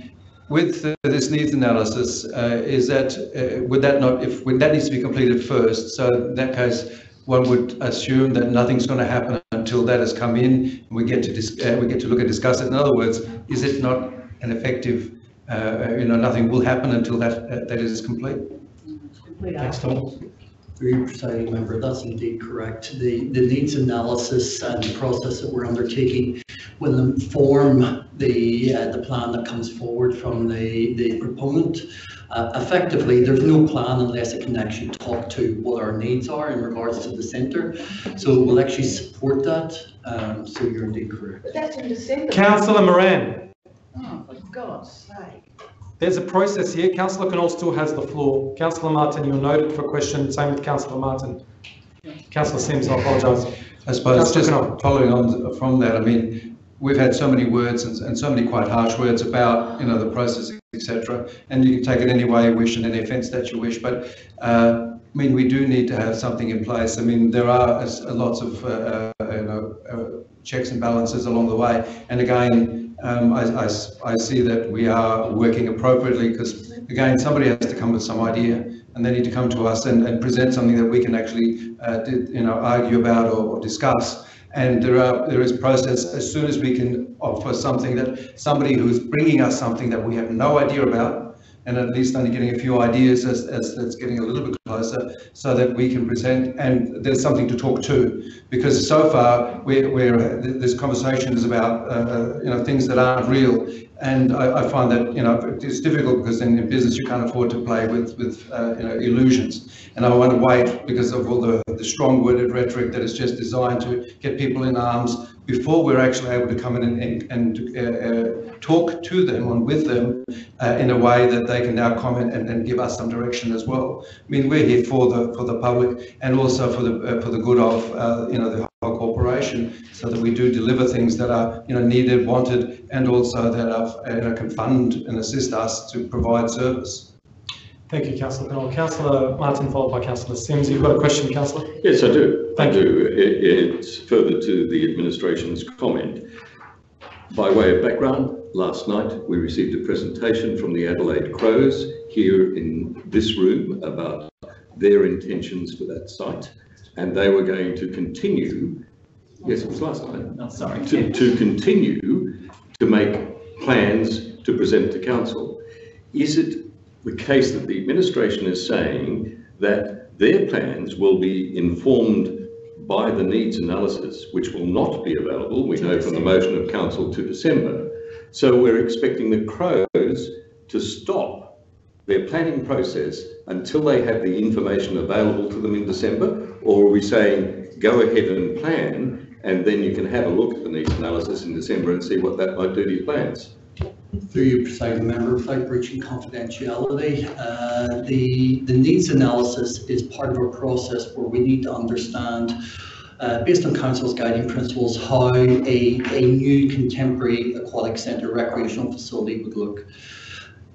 With uh, this needs analysis, uh, is that, uh, would that not, if, would- that needs to be completed first? So in that case, one would assume that nothing's going to happen until that has come in, and we get to, dis- uh, we get to look and discuss it. In other words, is it not an effective, uh, you know, nothing will happen until that, uh, that is complete? Thanks, Tom. Through you, presiding member, that's indeed correct. The, the needs analysis and the process that we're undertaking will inform the, uh, the plan that comes forward from the, the proponent. Uh, effectively, there's no plan unless it can actually talk to what our needs are in regards to the centre. So we'll actually support that. Um, so you're indeed correct. But that's in December. Councillor Moran, Oh, for God's sake. There's a process here. Councillor Knoll still has the floor. Councillor Martin, you're noted for a question. Same with Councillor Martin. Councillor Simms, I apologise. I suppose Councillor just following on from that, I mean, we've had so many words and, and so many quite harsh words about, you know, the process, etc. And you can take it any way you wish and any offence that you wish. But uh, I mean, we do need to have something in place. I mean, there are lots of, uh, uh, you know, uh, checks and balances along the way. And again, um, I, I I see that we are working appropriately because, again, somebody has to come with some idea and they need to come to us and, and present something that we can actually, uh, you know, argue about or, or discuss. And there are, there is process, as soon as we can offer something that, somebody who's bringing us something that we have no idea about, and at least only getting a few ideas as, as it's getting a little bit closer, so that we can present, and there's something to talk to. Because so far, we're, we're, this conversation is about, uh, uh, you know, things that aren't real. And I, I find that, you know, it's difficult because in, in business, you can't afford to play with, with, uh, you know, illusions. And I want to wait because of all the, the strong worded rhetoric that is just designed to get people in arms before we're actually able to come in and, and, and uh, uh, talk to them and with them uh, in a way that they can now comment and, and give us some direction as well. I mean, we're here for the for the public and also for the uh, for the good of uh, you know the whole so that we do deliver things that are you know needed, wanted, and also that are, you know, can fund and assist us to provide service. Thank you, Councillor Knoll. Councillor Martin, followed by Councillor Simms. You've got a question, Councillor? Yes, I do. Thank I do. It, it's further to the administration's comment. By way of background, last night we received a presentation from the Adelaide Crows here in this room about their intentions for that site. And they were going to continue, yes, it was last night. Oh, sorry. To, to continue to make plans to present to council. Is it the case that the administration is saying that their plans will be informed by the needs analysis, which will not be available, we know from the motion of council to December. So we're expecting the Crows to stop their planning process until they have the information available to them in December? Or are we saying, go ahead and plan, and then you can have a look at the needs analysis in December and see what that might do to your plans? Through you, presiding member, without breaching confidentiality, uh, the, the needs analysis is part of a process where we need to understand, uh, based on council's guiding principles, how a, a new contemporary aquatic centre recreational facility would look.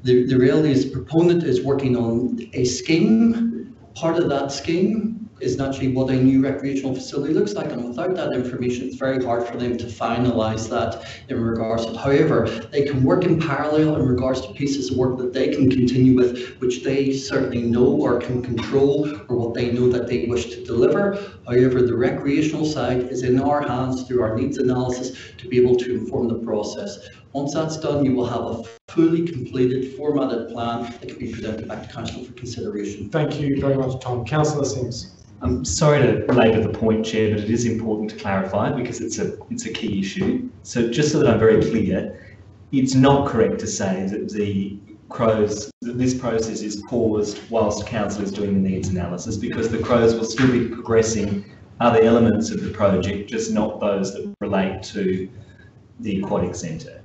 The, the reality is the proponent is working on a scheme. Part of that scheme is naturally what a new recreational facility looks like. And without that information, it's very hard for them to finalise that in regards to. However, they can work in parallel in regards to pieces of work that they can continue with, which they certainly know or can control, or what they know that they wish to deliver. However, the recreational side is in our hands through our needs analysis to be able to inform the process. Once that's done, you will have a fully completed, formatted plan that can be presented back to council for consideration. Thank you very much, Tom. Councillor Simms. I'm sorry to labour the point, Chair, but it is important to clarify because it's a it's a key issue. So just so that I'm very clear, it's not correct to say that the Crows, that this process is paused whilst council is doing the needs analysis because the Crows will still be progressing other elements of the project, just not those that relate to the aquatic centre.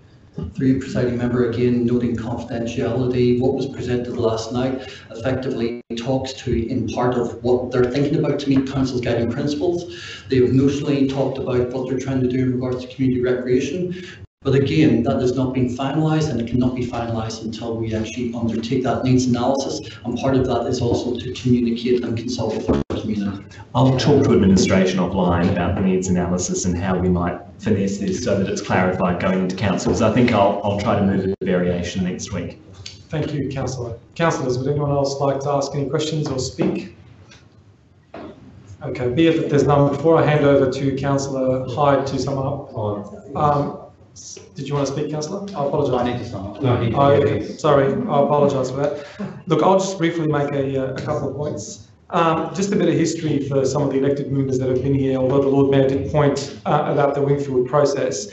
Through presiding member, again noting confidentiality, what was presented last night effectively talks to in part of what they're thinking about to meet council's guiding principles. They have notionally talked about what they're trying to do in regards to community recreation. But again, that has not been finalised and it cannot be finalised until we actually undertake that needs analysis. And part of that is also to communicate and consult with our community. I'll talk to administration offline about the needs analysis and how we might finesse this so that it's clarified going into councils. I think I'll, I'll try to move a variation next week. Thank you, Councillor. Councillors, would anyone else like to ask any questions or speak? Okay, be it that there's none, before I hand over to Councillor Hyde to sum up. Um, did you want to speak, Councillor? I apologise. I need to sum up. No, he- Oh, sorry, I apologise for that. Look, I'll just briefly make a, uh, a couple of points. Um, just a bit of history for some of the elected members that have been here, although the Lord Mayor did point uh, about the Wingfield process.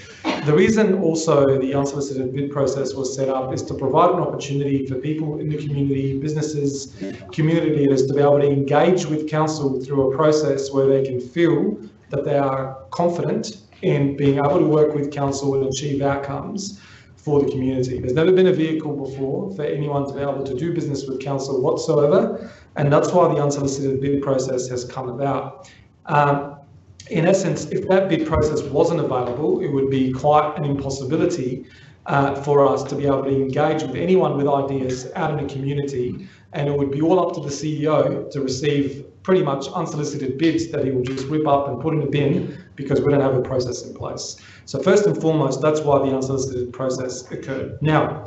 The reason also the unsolicited bid process was set up is to provide an opportunity for people in the community, businesses, community leaders to be able to engage with council through a process where they can feel that they are confident in being able to work with council and achieve outcomes for the community. There's never been a vehicle before for anyone to be able to do business with council whatsoever, and that's why the unsolicited bid process has come about. Um, in essence, if that bid process wasn't available, it would be quite an impossibility uh, for us to be able to engage with anyone with ideas out in the community, and it would be all up to the CEO to receive pretty much unsolicited bids that he will just rip up and put in a bin because we don't have a process in place. So first and foremost, that's why the unsolicited process occurred. Now,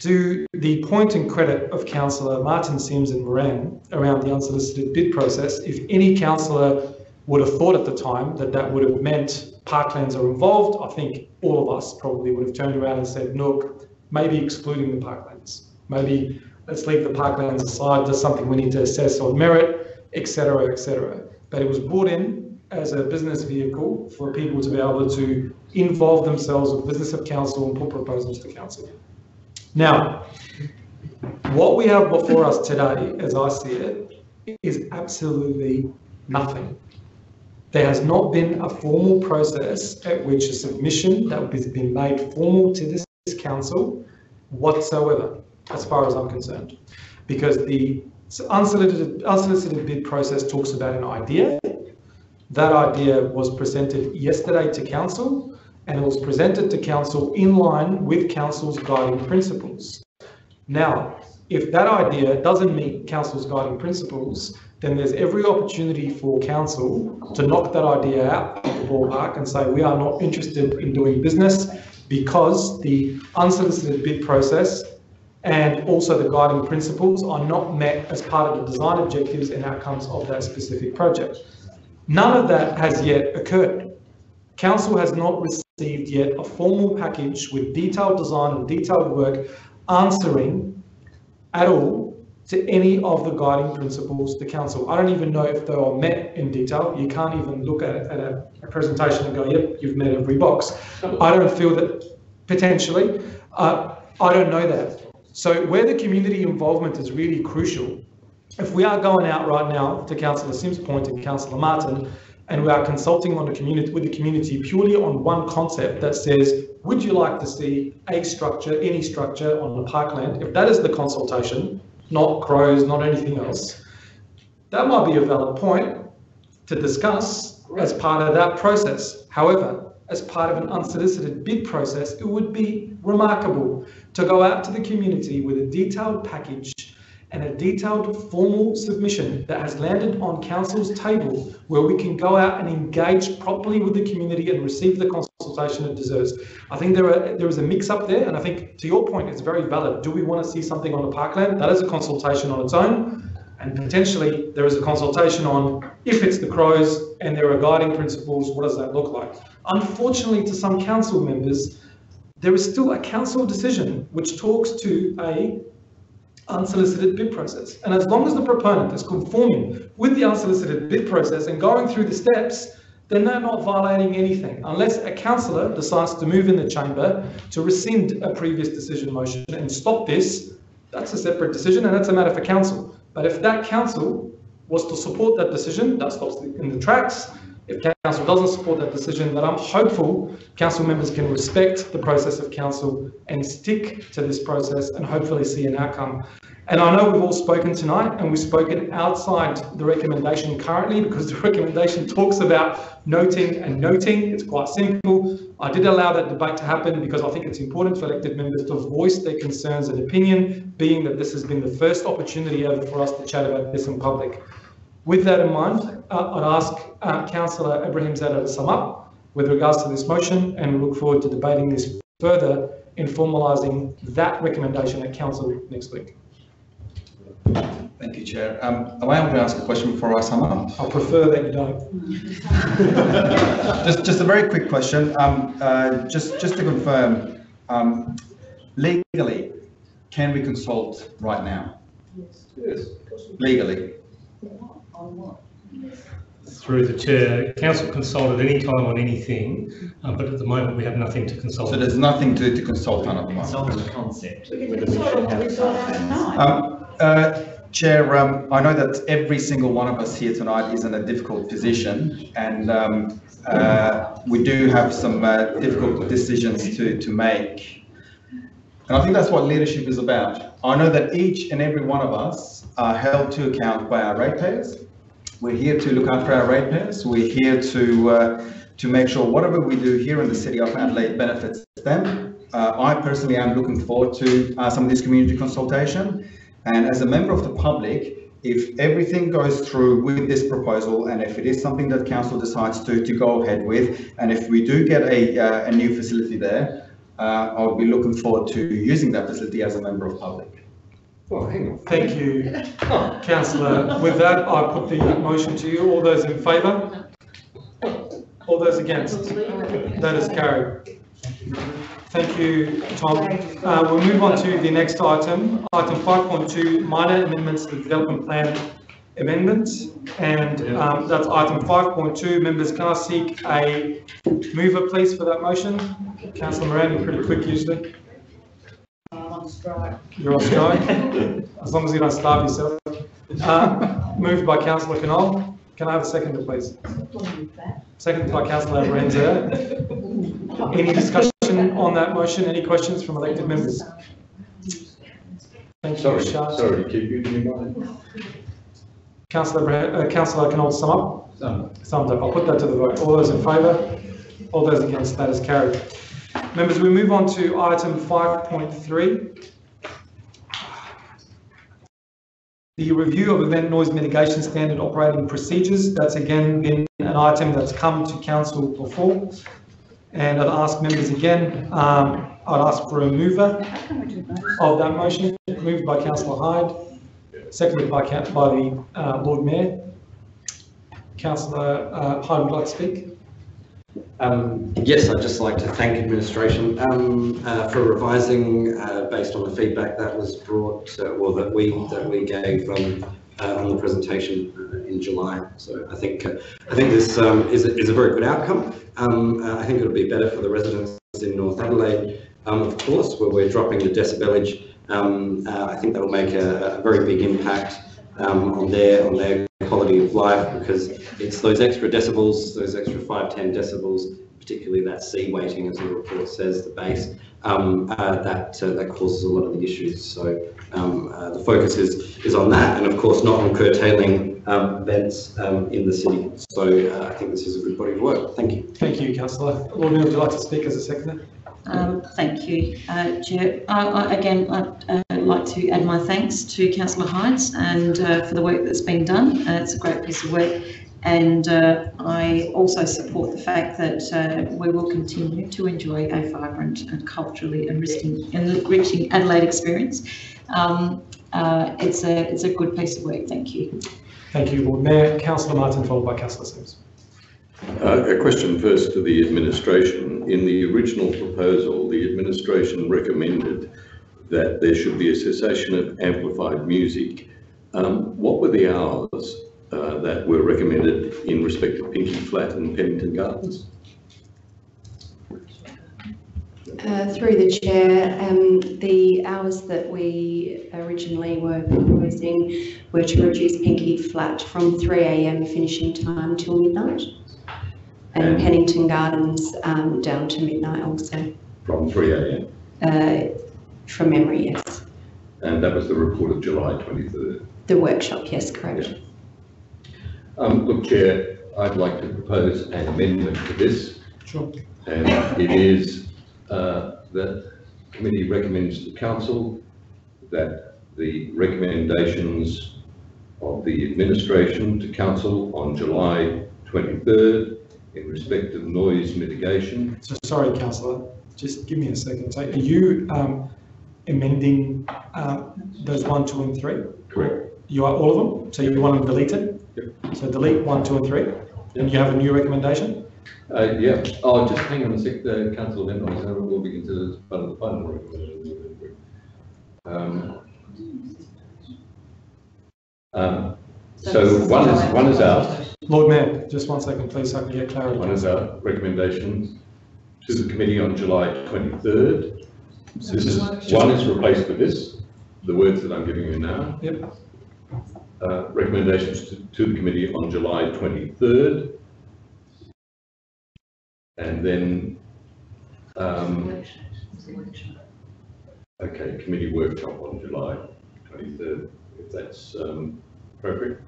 to the point and credit of Councillor Martin Simms and Moran around the unsolicited bid process, if any councillor would have thought at the time that that would have meant parklands are involved, I think all of us probably would have turned around and said, look, maybe excluding the parklands, maybe let's leave the parklands aside, there's something we need to assess on merit, etc., etc. But it was brought in as a business vehicle for people to be able to involve themselves with business of council and put proposals to council. Now, what we have before us today, as I see it, is absolutely nothing. There has not been a formal process at which a submission that has been made formal to this council whatsoever, as far as I'm concerned. Because the unsolicited, unsolicited bid process talks about an idea. That idea was presented yesterday to council and it was presented to council in line with council's guiding principles. Now, if that idea doesn't meet council's guiding principles, then there's every opportunity for council to knock that idea out of the ballpark and say we are not interested in doing business because the unsolicited bid process and also the guiding principles are not met as part of the design objectives and outcomes of that specific project. None of that has yet occurred. Council has not received yet a formal package with detailed design and detailed work answering at all to any of the guiding principles to council. I don't even know if they are met in detail. You can't even look at, at a, a, presentation and go, yep, you've met every box. I don't feel that potentially, uh, I don't know that. So where the community involvement is really crucial, if we are going out right now to Councillor Simms' point and Councillor Martin, and we are consulting on the community with the community purely on one concept that says, would you like to see a structure, any structure on the parkland? If that is the consultation, not crows, not anything else, that might be a valid point to discuss as part of that process. However, as part of an unsolicited bid process, it would be remarkable to go out to the community with a detailed package and a detailed formal submission that has landed on council's table where we can go out and engage properly with the community and receive the consultation it deserves. I think there are there is a mix up there and I think to your point it's very valid. Do we want to see something on the parkland? That is a consultation on its own and potentially there is a consultation on if it's the crows and there are guiding principles, what does that look like? Unfortunately to some council members, there is still a council decision which talks to a unsolicited bid process. And as long as the proponent is conforming with the unsolicited bid process and going through the steps, then they're not violating anything. Unless a councillor decides to move in the chamber to rescind a previous decision motion and stop this, that's a separate decision and that's a matter for council. But if that council was to support that decision, that stops in the tracks. If council doesn't support that decision, then I'm hopeful council members can respect the process of council and stick to this process and hopefully see an outcome. And I know we've all spoken tonight and we've spoken outside the recommendation currently because the recommendation talks about noting and noting. It's quite simple. I did allow that debate to happen because I think it's important for elected members to voice their concerns and opinion, being that this has been the first opportunity ever for us to chat about this in public. With that in mind, uh, I'd ask uh, Councillor Abrahimzadeh to sum up with regards to this motion and we look forward to debating this further in formalising that recommendation at Council next week. Thank you, Chair. Um, am I able to ask a question before I sum up? I prefer that you don't. just, just a very quick question. Um, uh, just, just to confirm, um, legally, can we consult right now? Yes. Legally? Through the chair, council consult at any time on anything, uh, but at the moment we have nothing to consult. So there's nothing to, to consult on at the moment? Consult on the concept. We can decide on what we sort out tonight. Um, uh, Chair, um, I know that every single one of us here tonight is in a difficult position and um, uh, we do have some uh, difficult decisions to, to make. And I think that's what leadership is about. I know that each and every one of us are held to account by our ratepayers. We're here to look after our ratepayers. We're here to, uh, to make sure whatever we do here in the city of Adelaide benefits them. Uh, I personally am looking forward to uh, some of this community consultation. And as a member of the public, if everything goes through with this proposal and if it is something that council decides to, to go ahead with, and if we do get a, uh, a new facility there, uh, I'll be looking forward to using that facility as a member of public. Oh, hang on. Thank you, councillor. With that, I put the motion to you. All those in favour? All those against? That is carried. Thank you, Tom. Uh, we'll move on to the next item, item 5.2, minor amendments to the development plan amendments. And um, that's item 5.2. Members, can I seek a mover, please, for that motion? Councillor Moran, pretty quick usually. I'm on strike. You're on strike, as long as you don't starve yourself. Uh, moved by councillor Knoll. Can I have a second, please? Second by councillor Renzer. Any discussion on that motion? Any questions from elected members? Thank you, Sorry, Shah. sorry, to keep you in mind. Councillor, Bra- uh, councillor Knoll, sum up? Summed up. I'll put that to the vote. All those in favour? All those against? That is carried. Members, we move on to item 5.3. The review of event noise mitigation standard operating procedures. That's again been an item that's come to council before. And I'd ask members again, um, I'd ask for a mover of that motion, moved by councillor Hyde, seconded by, by the uh, Lord Mayor. Councillor uh, Hyde would like to speak. Um, yes, I'd just like to thank administration um, uh, for revising uh, based on the feedback that was brought, uh, or that we that we gave um, uh, on the presentation uh, in July. So I think uh, I think this um, is a, is a very good outcome. Um, I think it'll be better for the residents in North Adelaide, um, of course, where we're dropping the decibelage. I think that'll make a, a very big impact on their on their quality of life because it's those extra decibels, those extra 5, 10 decibels, particularly that C weighting, as the report says, the bass, um, uh, that uh, that causes a lot of the issues. So um, uh, the focus is is on that, and of course not on curtailing um, events um, in the city. So uh, I think this is a good body of work. Thank you. Thank you, councillor. Lord Mayor, would you like to speak as a seconder? Um, thank you, uh, Chair. I, I, again, I'd uh, like to add my thanks to Councillor Hines and uh, for the work that's been done. Uh, it's a great piece of work. And uh, I also support the fact that uh, we will continue to enjoy a vibrant and culturally enriching, enriching Adelaide experience. Um, uh, it's, a, it's a good piece of work. Thank you. Thank you, Lord Mayor. Councillor Martin, followed by councillor Simms. Uh, A question first to the administration. In the original proposal, the administration recommended that there should be a cessation of amplified music. Um, What were the hours uh, that were recommended in respect of Pinky Flat and Pennington Gardens? Uh, Through the chair, um, the hours that we originally were proposing were to reduce Pinky Flat from three AM finishing time till midnight. And Pennington Gardens um, down to midnight also, From 3 a.m. uh, from memory, yes. And that was the report of July 23rd. The workshop, yes, correct. Um, Look, Chair, I'd like to propose an amendment to this. Sure. And it is uh, that the committee recommends to the council that the recommendations of the administration to council on July 23rd in respect of noise mitigation. So sorry, councillor, just give me a second. So are you um, amending uh, those one, two, and three? Correct. You are all of them? So you want them deleted? Yep. So delete one, two, and three? And you have a new recommendation? Uh, yeah, oh, just hang on a sec, uh, council amendment, so it will be considered as part of the final recommendation. Um, um, so one is, one is out, Lord Mayor, just one second, please, so I can get clarity. One is our recommendation to the committee on July 23rd. This is, one is replaced with this, the words that I'm giving you now. Yep. Uh, recommendations to, to the committee on July 23rd. And then, um, okay, committee workshop on July 23rd, if that's um, appropriate.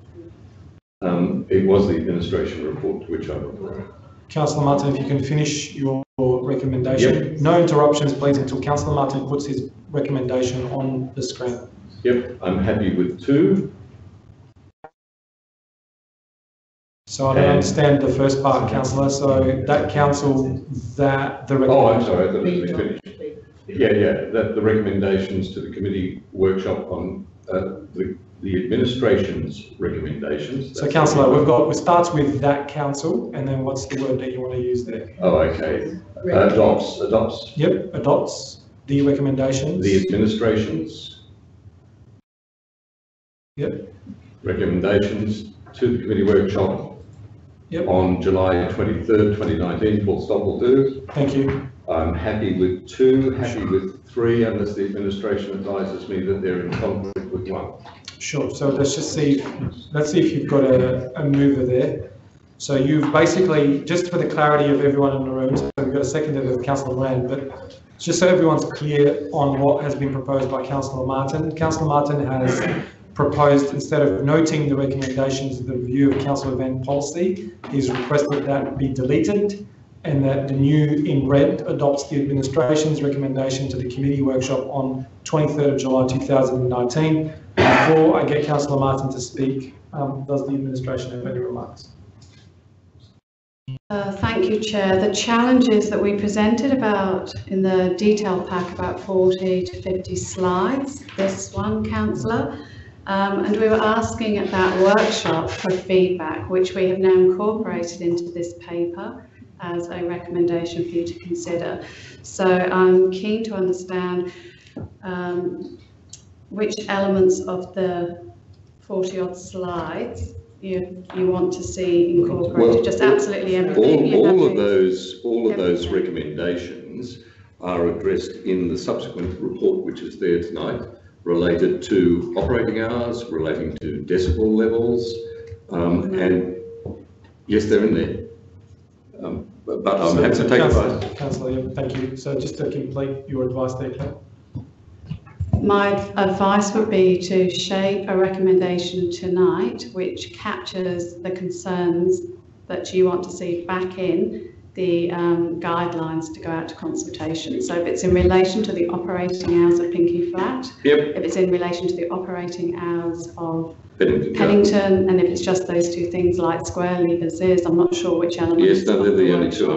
Um, it was the administration report to which I referred. Councillor Martin, if you can finish your recommendation. Yep. No interruptions, please, until Councillor Martin puts his recommendation on the screen. Yep, I'm happy with two. So I don't And- understand the first part, councillor. So that council, that the. Oh, I'm sorry, thought it was finished. Yeah, yeah, that the recommendations to the committee workshop on, uh, the, the administration's recommendations. So councillor, we've got, it starts with that council, and then what's the word that you want to use there? Oh, okay. Adopts, adopts Yep, adopts the recommendations. the administration's Yep, recommendations to the committee workshop Yep. on July twenty-third, twenty nineteen, full stop will do. thank you. I'm happy with two, happy with three, unless the administration advises me that they're in conflict with one. Sure, so let's just see, let's see if you've got a, a mover there. So you've basically, just for the clarity of everyone in the room, so we've got a seconder of Councillor Land, but just so everyone's clear on what has been proposed by Councillor Martin, Councillor Martin has proposed, instead of noting the recommendations of the review of council event policy, he's requested that be deleted and that the new in red adopts the administration's recommendation to the committee workshop on 23rd of July 2019. Before I get councillor Martin to speak, um, does the administration have any remarks? Uh, Thank you, Chair. The challenges that we presented about in the detail pack, about 40 to 50 slides, this one, councillor, um, and we were asking at that workshop for feedback, which we have now incorporated into this paper as a recommendation for you to consider. So I'm keen to understand um, which elements of the 40 odd slides you, you want to see incorporated, Well, just absolutely everything. All, all of those, all of those recommendations are addressed in the subsequent report, which is there tonight, related to operating hours, relating to decibel levels, um, and yes, they're in there. Um, but but I'm So- happy to take councillor- advice. Councillor, yeah, thank you. So just to complete your advice there, Claire. My advice would be to shape a recommendation tonight which captures the concerns that you want to see back in the um, guidelines to go out to consultation. So if it's in relation to the operating hours of Pinky Flat, Yep. if it's in relation to the operating hours of Pennington. Pennington, and if it's just those two things, Light Square, Levers is, I'm not sure which elements. Yes, no, they're the only two.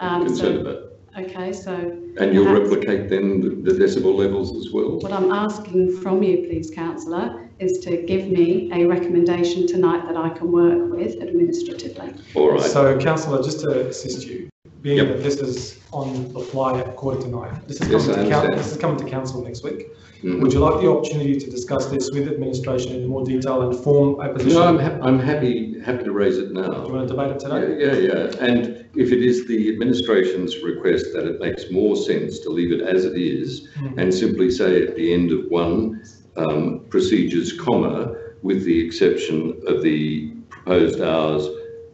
I'm Um, concerned so- about. Okay, so. And you'll replicate then the the decibel levels as well? What I'm asking from you, please, councillor, is to give me a recommendation tonight that I can work with administratively. All right. So councillor, just to assist you, being Yep. that this is on the fly at quarter to nine, this is Yes, coming to coun- understand. this is coming to council next week. Mhm. Would you like the opportunity to discuss this with administration in more detail and form a position? No, I'm, ha- I'm happy, happy to raise it now. Do you want to debate it today? Yeah, yeah, yeah. And if it is the administration's request that it makes more sense to leave it as it is Mhm. and simply say at the end of one, um, procedures, comma, with the exception of the proposed hours,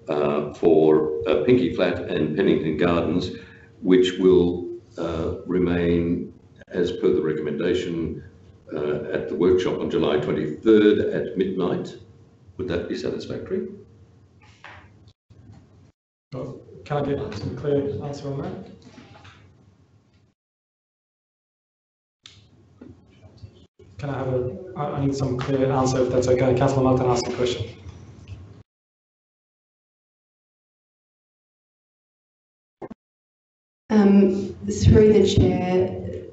uh, for, uh, Pinky Flat and Pennington Gardens, which will, uh, remain as per the recommendation, uh, at the workshop on July twenty-third at midnight. Would that be satisfactory? Can I get some clear answer on that? Can I have a, I, need some clear answer if that's okay. Councillor Martin asked a question. Um, through the chair,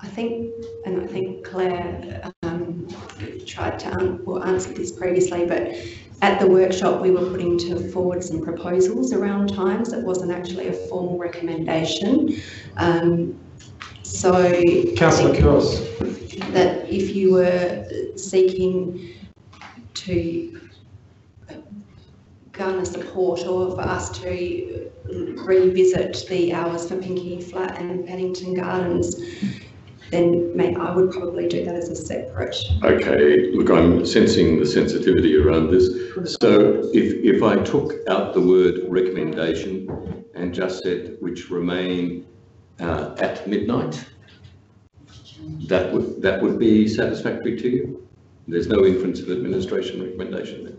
I think, and I think Claire um, tried to an- or this previously, but at the workshop, we were putting to forward some proposals around times. It wasn't actually a formal recommendation. Um, so. Councillor think That if you were seeking to garner support or for us to revisit the hours for Pinky Flat and Pennington Gardens, then may, I would probably do that as a separate. Okay, look, I'm sensing the sensitivity around this. So if, if I took out the word recommendation and just said which remain uh, at midnight, that would, that would be satisfactory to you? There's no inference of administration recommendation then?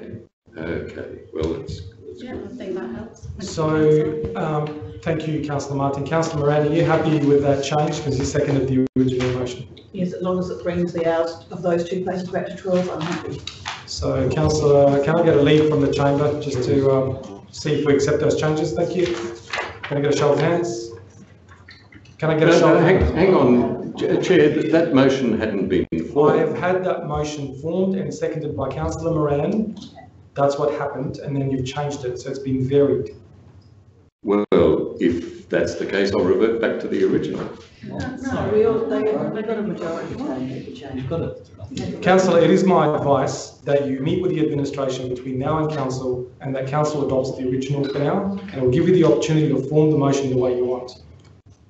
Okay, okay, well, it's, Yeah, I think that helps. So, um, thank you, councillor Martin. Councillor Moran, are you happy with that change? Because you seconded the original motion. Yes, as long as it brings the hours of those two places back to twelve, I'm happy. So councillor, can I get a lead from the chamber just to um, see if we accept those changes? Thank you. Can I get a show of hands? Can I get a show no, of hang, hands? hang on, uh, Chair, that, that motion hadn't been formed. I have had that motion formed and seconded by councillor Moran. That's what happened, and then you've changed it, so it's been varied. Well, if that's the case, I'll revert back to the original. No, we all, they, they got a majority saying they could change. Got it. Councillor, it is my advice that you meet with the administration between now and council, and that council adopts the original for now, and will give you the opportunity to form the motion the way you want.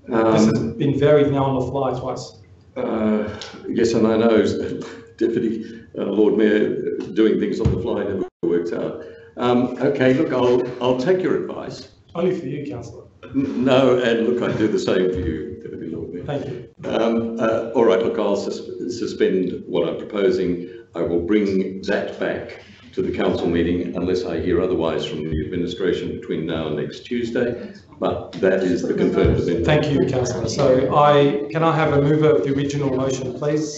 This has Um, been varied now on the fly twice. uh, yes, and I know Deputy uh, Lord Mayor, doing things on the fly never works out. Um, okay, look, I'll, I'll take your advice. Only for you, councillor. No, and look, I do the same for you, Deputy Lord Mayor. Thank you. Um, uh, all right, look, I'll sus- suspend what I'm proposing. I will bring that back to the council meeting unless I hear otherwise from the administration between now and next Tuesday. But that is the confirmed amendment. Thank you, councillor. So I, can I have a mover of the original motion, please?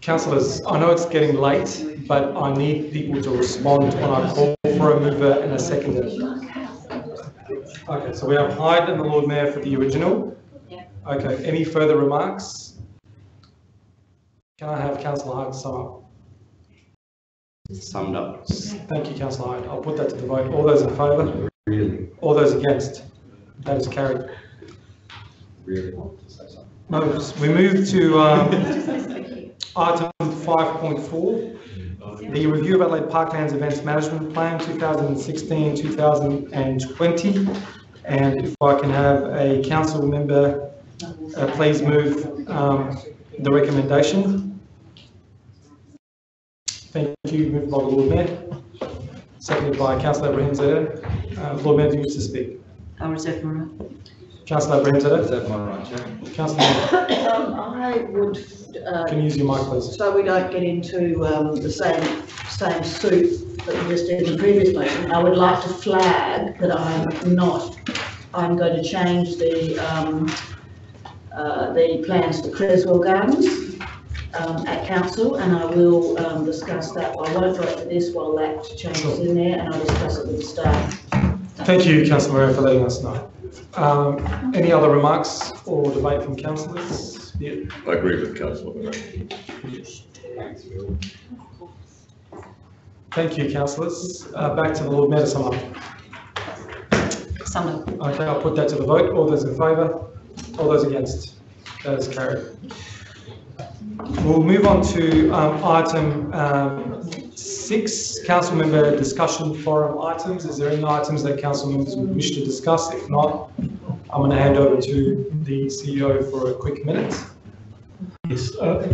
Councillors, I know it's getting late, but I need people to respond when I call for a mover and a seconder. Okay, so we have Hyde and the Lord Mayor for the original. Okay, any further remarks? Can I have councillor Hyde sum up? Summed up. Thank you, councillor Hyde. I'll put that to the vote. All those in favour? Really? All those against? That is carried. Really? We move to um, item 5.4, the review of Adelaide Parklands Events Management Plan 2016-2020. And if I can have a council member, uh, please move um, the recommendation. Thank you, moved by the Lord Mayor. Seconded by councillor Zeta. Uh, Lord Mayor, do you wish to speak? I reserve my right. Councillor Abrahimzadeh. Reserve my right, Chair. Councillor, Um, I would, uh, can you use your mic, please? so we don't get into, um, the same, same soup that we just did in the previous motion, I would like to flag that I'm not, I'm going to change the, um, uh, the plans for Creswell Gardens, um, at council, and I will, um, discuss that, I won't vote for this while that change is in there, and I'll discuss it with the staff. Thank you, councillor Moran, for letting us know. Um, Any other remarks or debate from councillors? Yeah. I agree with councillor Moran. Thank you, councillors. Uh, Back to the Lord Mayor to sum up. Sum up. Okay, I'll put that to the vote. All those in favour? All those against? That is carried. We'll move on to um, item um, six, council member discussion forum items. Is there any items that council members would wish to discuss? If not, I'm going to hand over to the CEO for a quick minute. Yes, uh,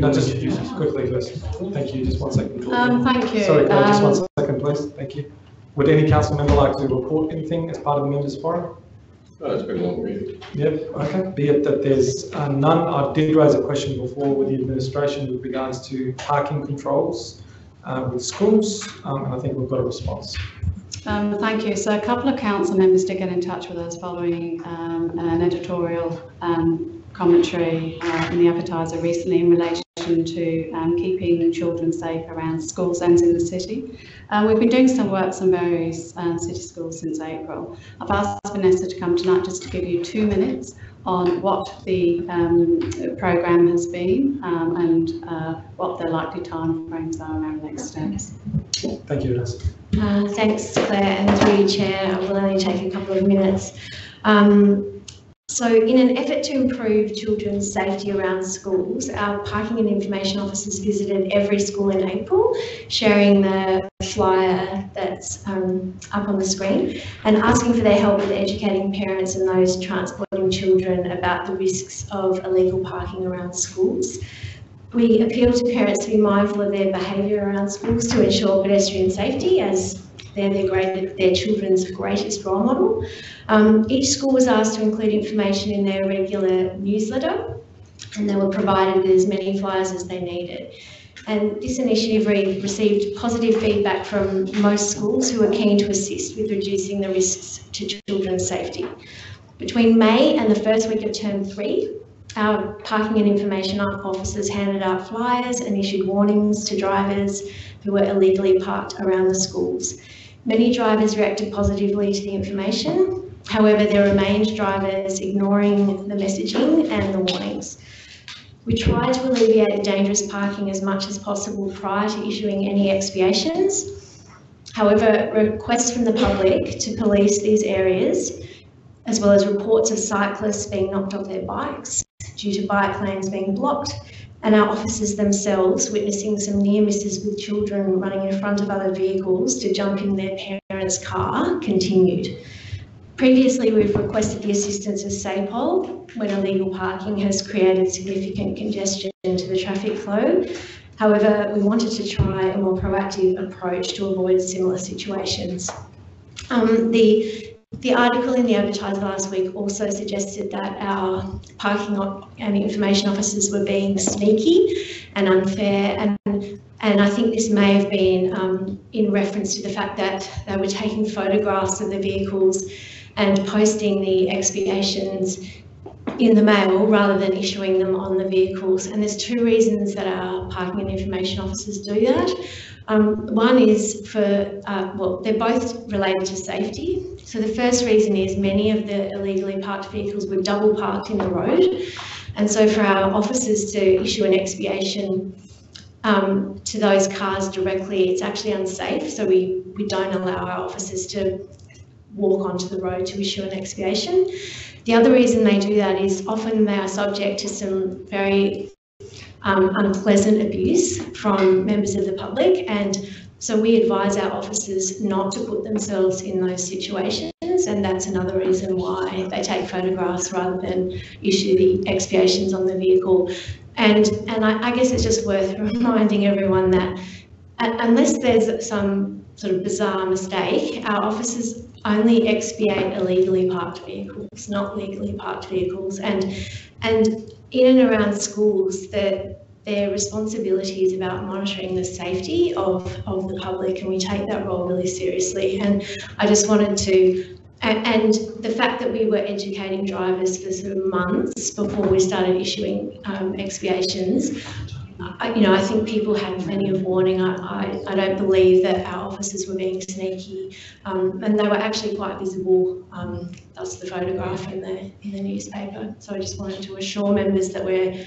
No, just just quickly, please. Thank you, just one second. Um, thank you. Sorry, can I just Um, one second, please? Thank you. Would any council member like to report anything as part of the members' forum? Oh, it's been a long meeting. Yep, okay, be it that there's uh, none, I did raise a question before with the administration with regards to parking controls uh, with schools, um, and I think we've got a response. Um, thank you. So a couple of council members did get in touch with us following um, an editorial um, commentary uh, in the advertiser recently in relation to um, keeping children safe around school zones in the city. Uh, we've been doing some work, some various um, city schools since April. I've asked Vanessa to come tonight just to give you two minutes on what the um, programme has been um, and uh, what the likely timeframes are around next steps. Thank you, Vanessa. Uh, Thanks, Claire, and through you, Chair. I will only take a couple of minutes. Um, So in an effort to improve children's safety around schools, our parking and information officers visited every school in April, sharing the flyer that's um, up on the screen and asking for their help with educating parents and those transporting children about the risks of illegal parking around schools. We appeal to parents to be mindful of their behaviour around schools to ensure pedestrian safety as they're their, great, their children's greatest role model. Um, each school was asked to include information in their regular newsletter and they were provided as many flyers as they needed. And this initiative re received positive feedback from most schools who are keen to assist with reducing the risks to children's safety. Between May and the first week of term three, our parking and information officers handed out flyers and issued warnings to drivers who were illegally parked around the schools. Many drivers reacted positively to the information. However, there remained drivers ignoring the messaging and the warnings. We tried to alleviate dangerous parking as much as possible prior to issuing any expiations. However, requests from the public to police these areas, as well as reports of cyclists being knocked off their bikes due to bike lanes being blocked, and our officers themselves witnessing some near misses with children running in front of other vehicles to jump in their parents' car continued. Previously, we've requested the assistance of SAPOL when illegal parking has created significant congestion to the traffic flow. However, we wanted to try a more proactive approach to avoid similar situations. Um, the the article in the Advertiser last week also suggested that our parking and information officers were being sneaky and unfair and and I think this may have been um, in reference to the fact that they were taking photographs of the vehicles and posting the expiations in the mail rather than issuing them on the vehicles. And there's two reasons that our parking and information officers do that. Um, one is for, uh, well, they're both related to safety. So the first reason is many of the illegally parked vehicles were double parked in the road. And so for our officers to issue an expiation um, to those cars directly, it's actually unsafe. So we, we don't allow our officers to walk onto the road to issue an expiation. The other reason they do that is often they are subject to some very um, unpleasant abuse from members of the public and so we advise our officers not to put themselves in those situations and that's another reason why they take photographs rather than issue the expiations on the vehicle. And, and I, I guess it's just worth reminding everyone that unless there's some sort of bizarre mistake, our officers only expiate illegally parked vehicles, not legally parked vehicles. And, and in and around schools, the, their responsibility is about monitoring the safety of, of the public, and we take that role really seriously. And I just wanted to, and, the fact that we were educating drivers for of months before we started issuing um, expiations, I, you know, I think people had plenty of warning. I, I, I don't believe that our officers were being sneaky, um, and they were actually quite visible. Um, that's the photograph in the in the newspaper. So I just wanted to assure members that we're,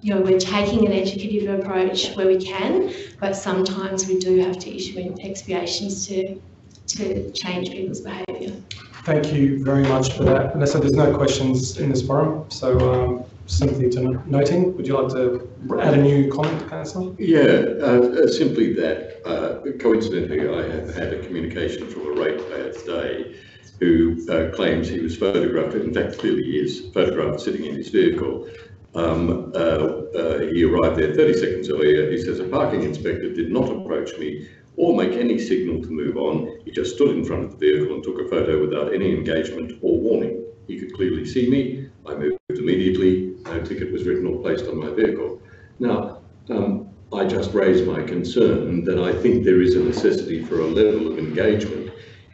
you know, we're taking an educative approach where we can, but sometimes we do have to issue expiations to to change people's behaviour. Thank you very much for that. Vanessa, there's no questions in this forum, so um, simply to noting, would you like to add a new comment, Councillor? Yeah, uh, uh, simply that uh, coincidentally I have had a communication from a ratepayer today who uh, claims he was photographed, in fact clearly he is, photographed sitting in his vehicle. Um, uh, uh, he arrived there 30 seconds earlier. He says a parking inspector did not approach me or make any signal to move on. He just stood in front of the vehicle and took a photo without any engagement or warning. He could clearly see me. I moved immediately. Ticket was written or placed on my vehicle. Now, um, I just raise my concern that I think there is a necessity for a level of engagement.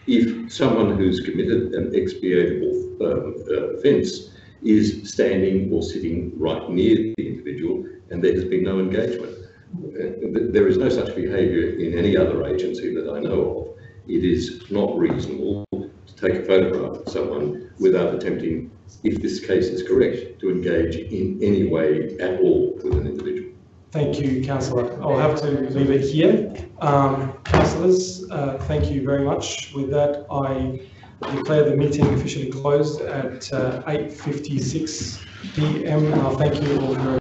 If someone who's committed an expiatable uh, offence is standing or sitting right near the individual and there has been no engagement. Uh, there is no such behaviour in any other agency that I know of. It is not reasonable take a photograph of someone without attempting if this case is correct, to engage in any way at all with an individual. Thank you, Councillor. I'll have to leave it here. Um, councillors, uh, thank you very much. With that, I declare the meeting officially closed at uh, 8.56 PM. And I'll thank you all very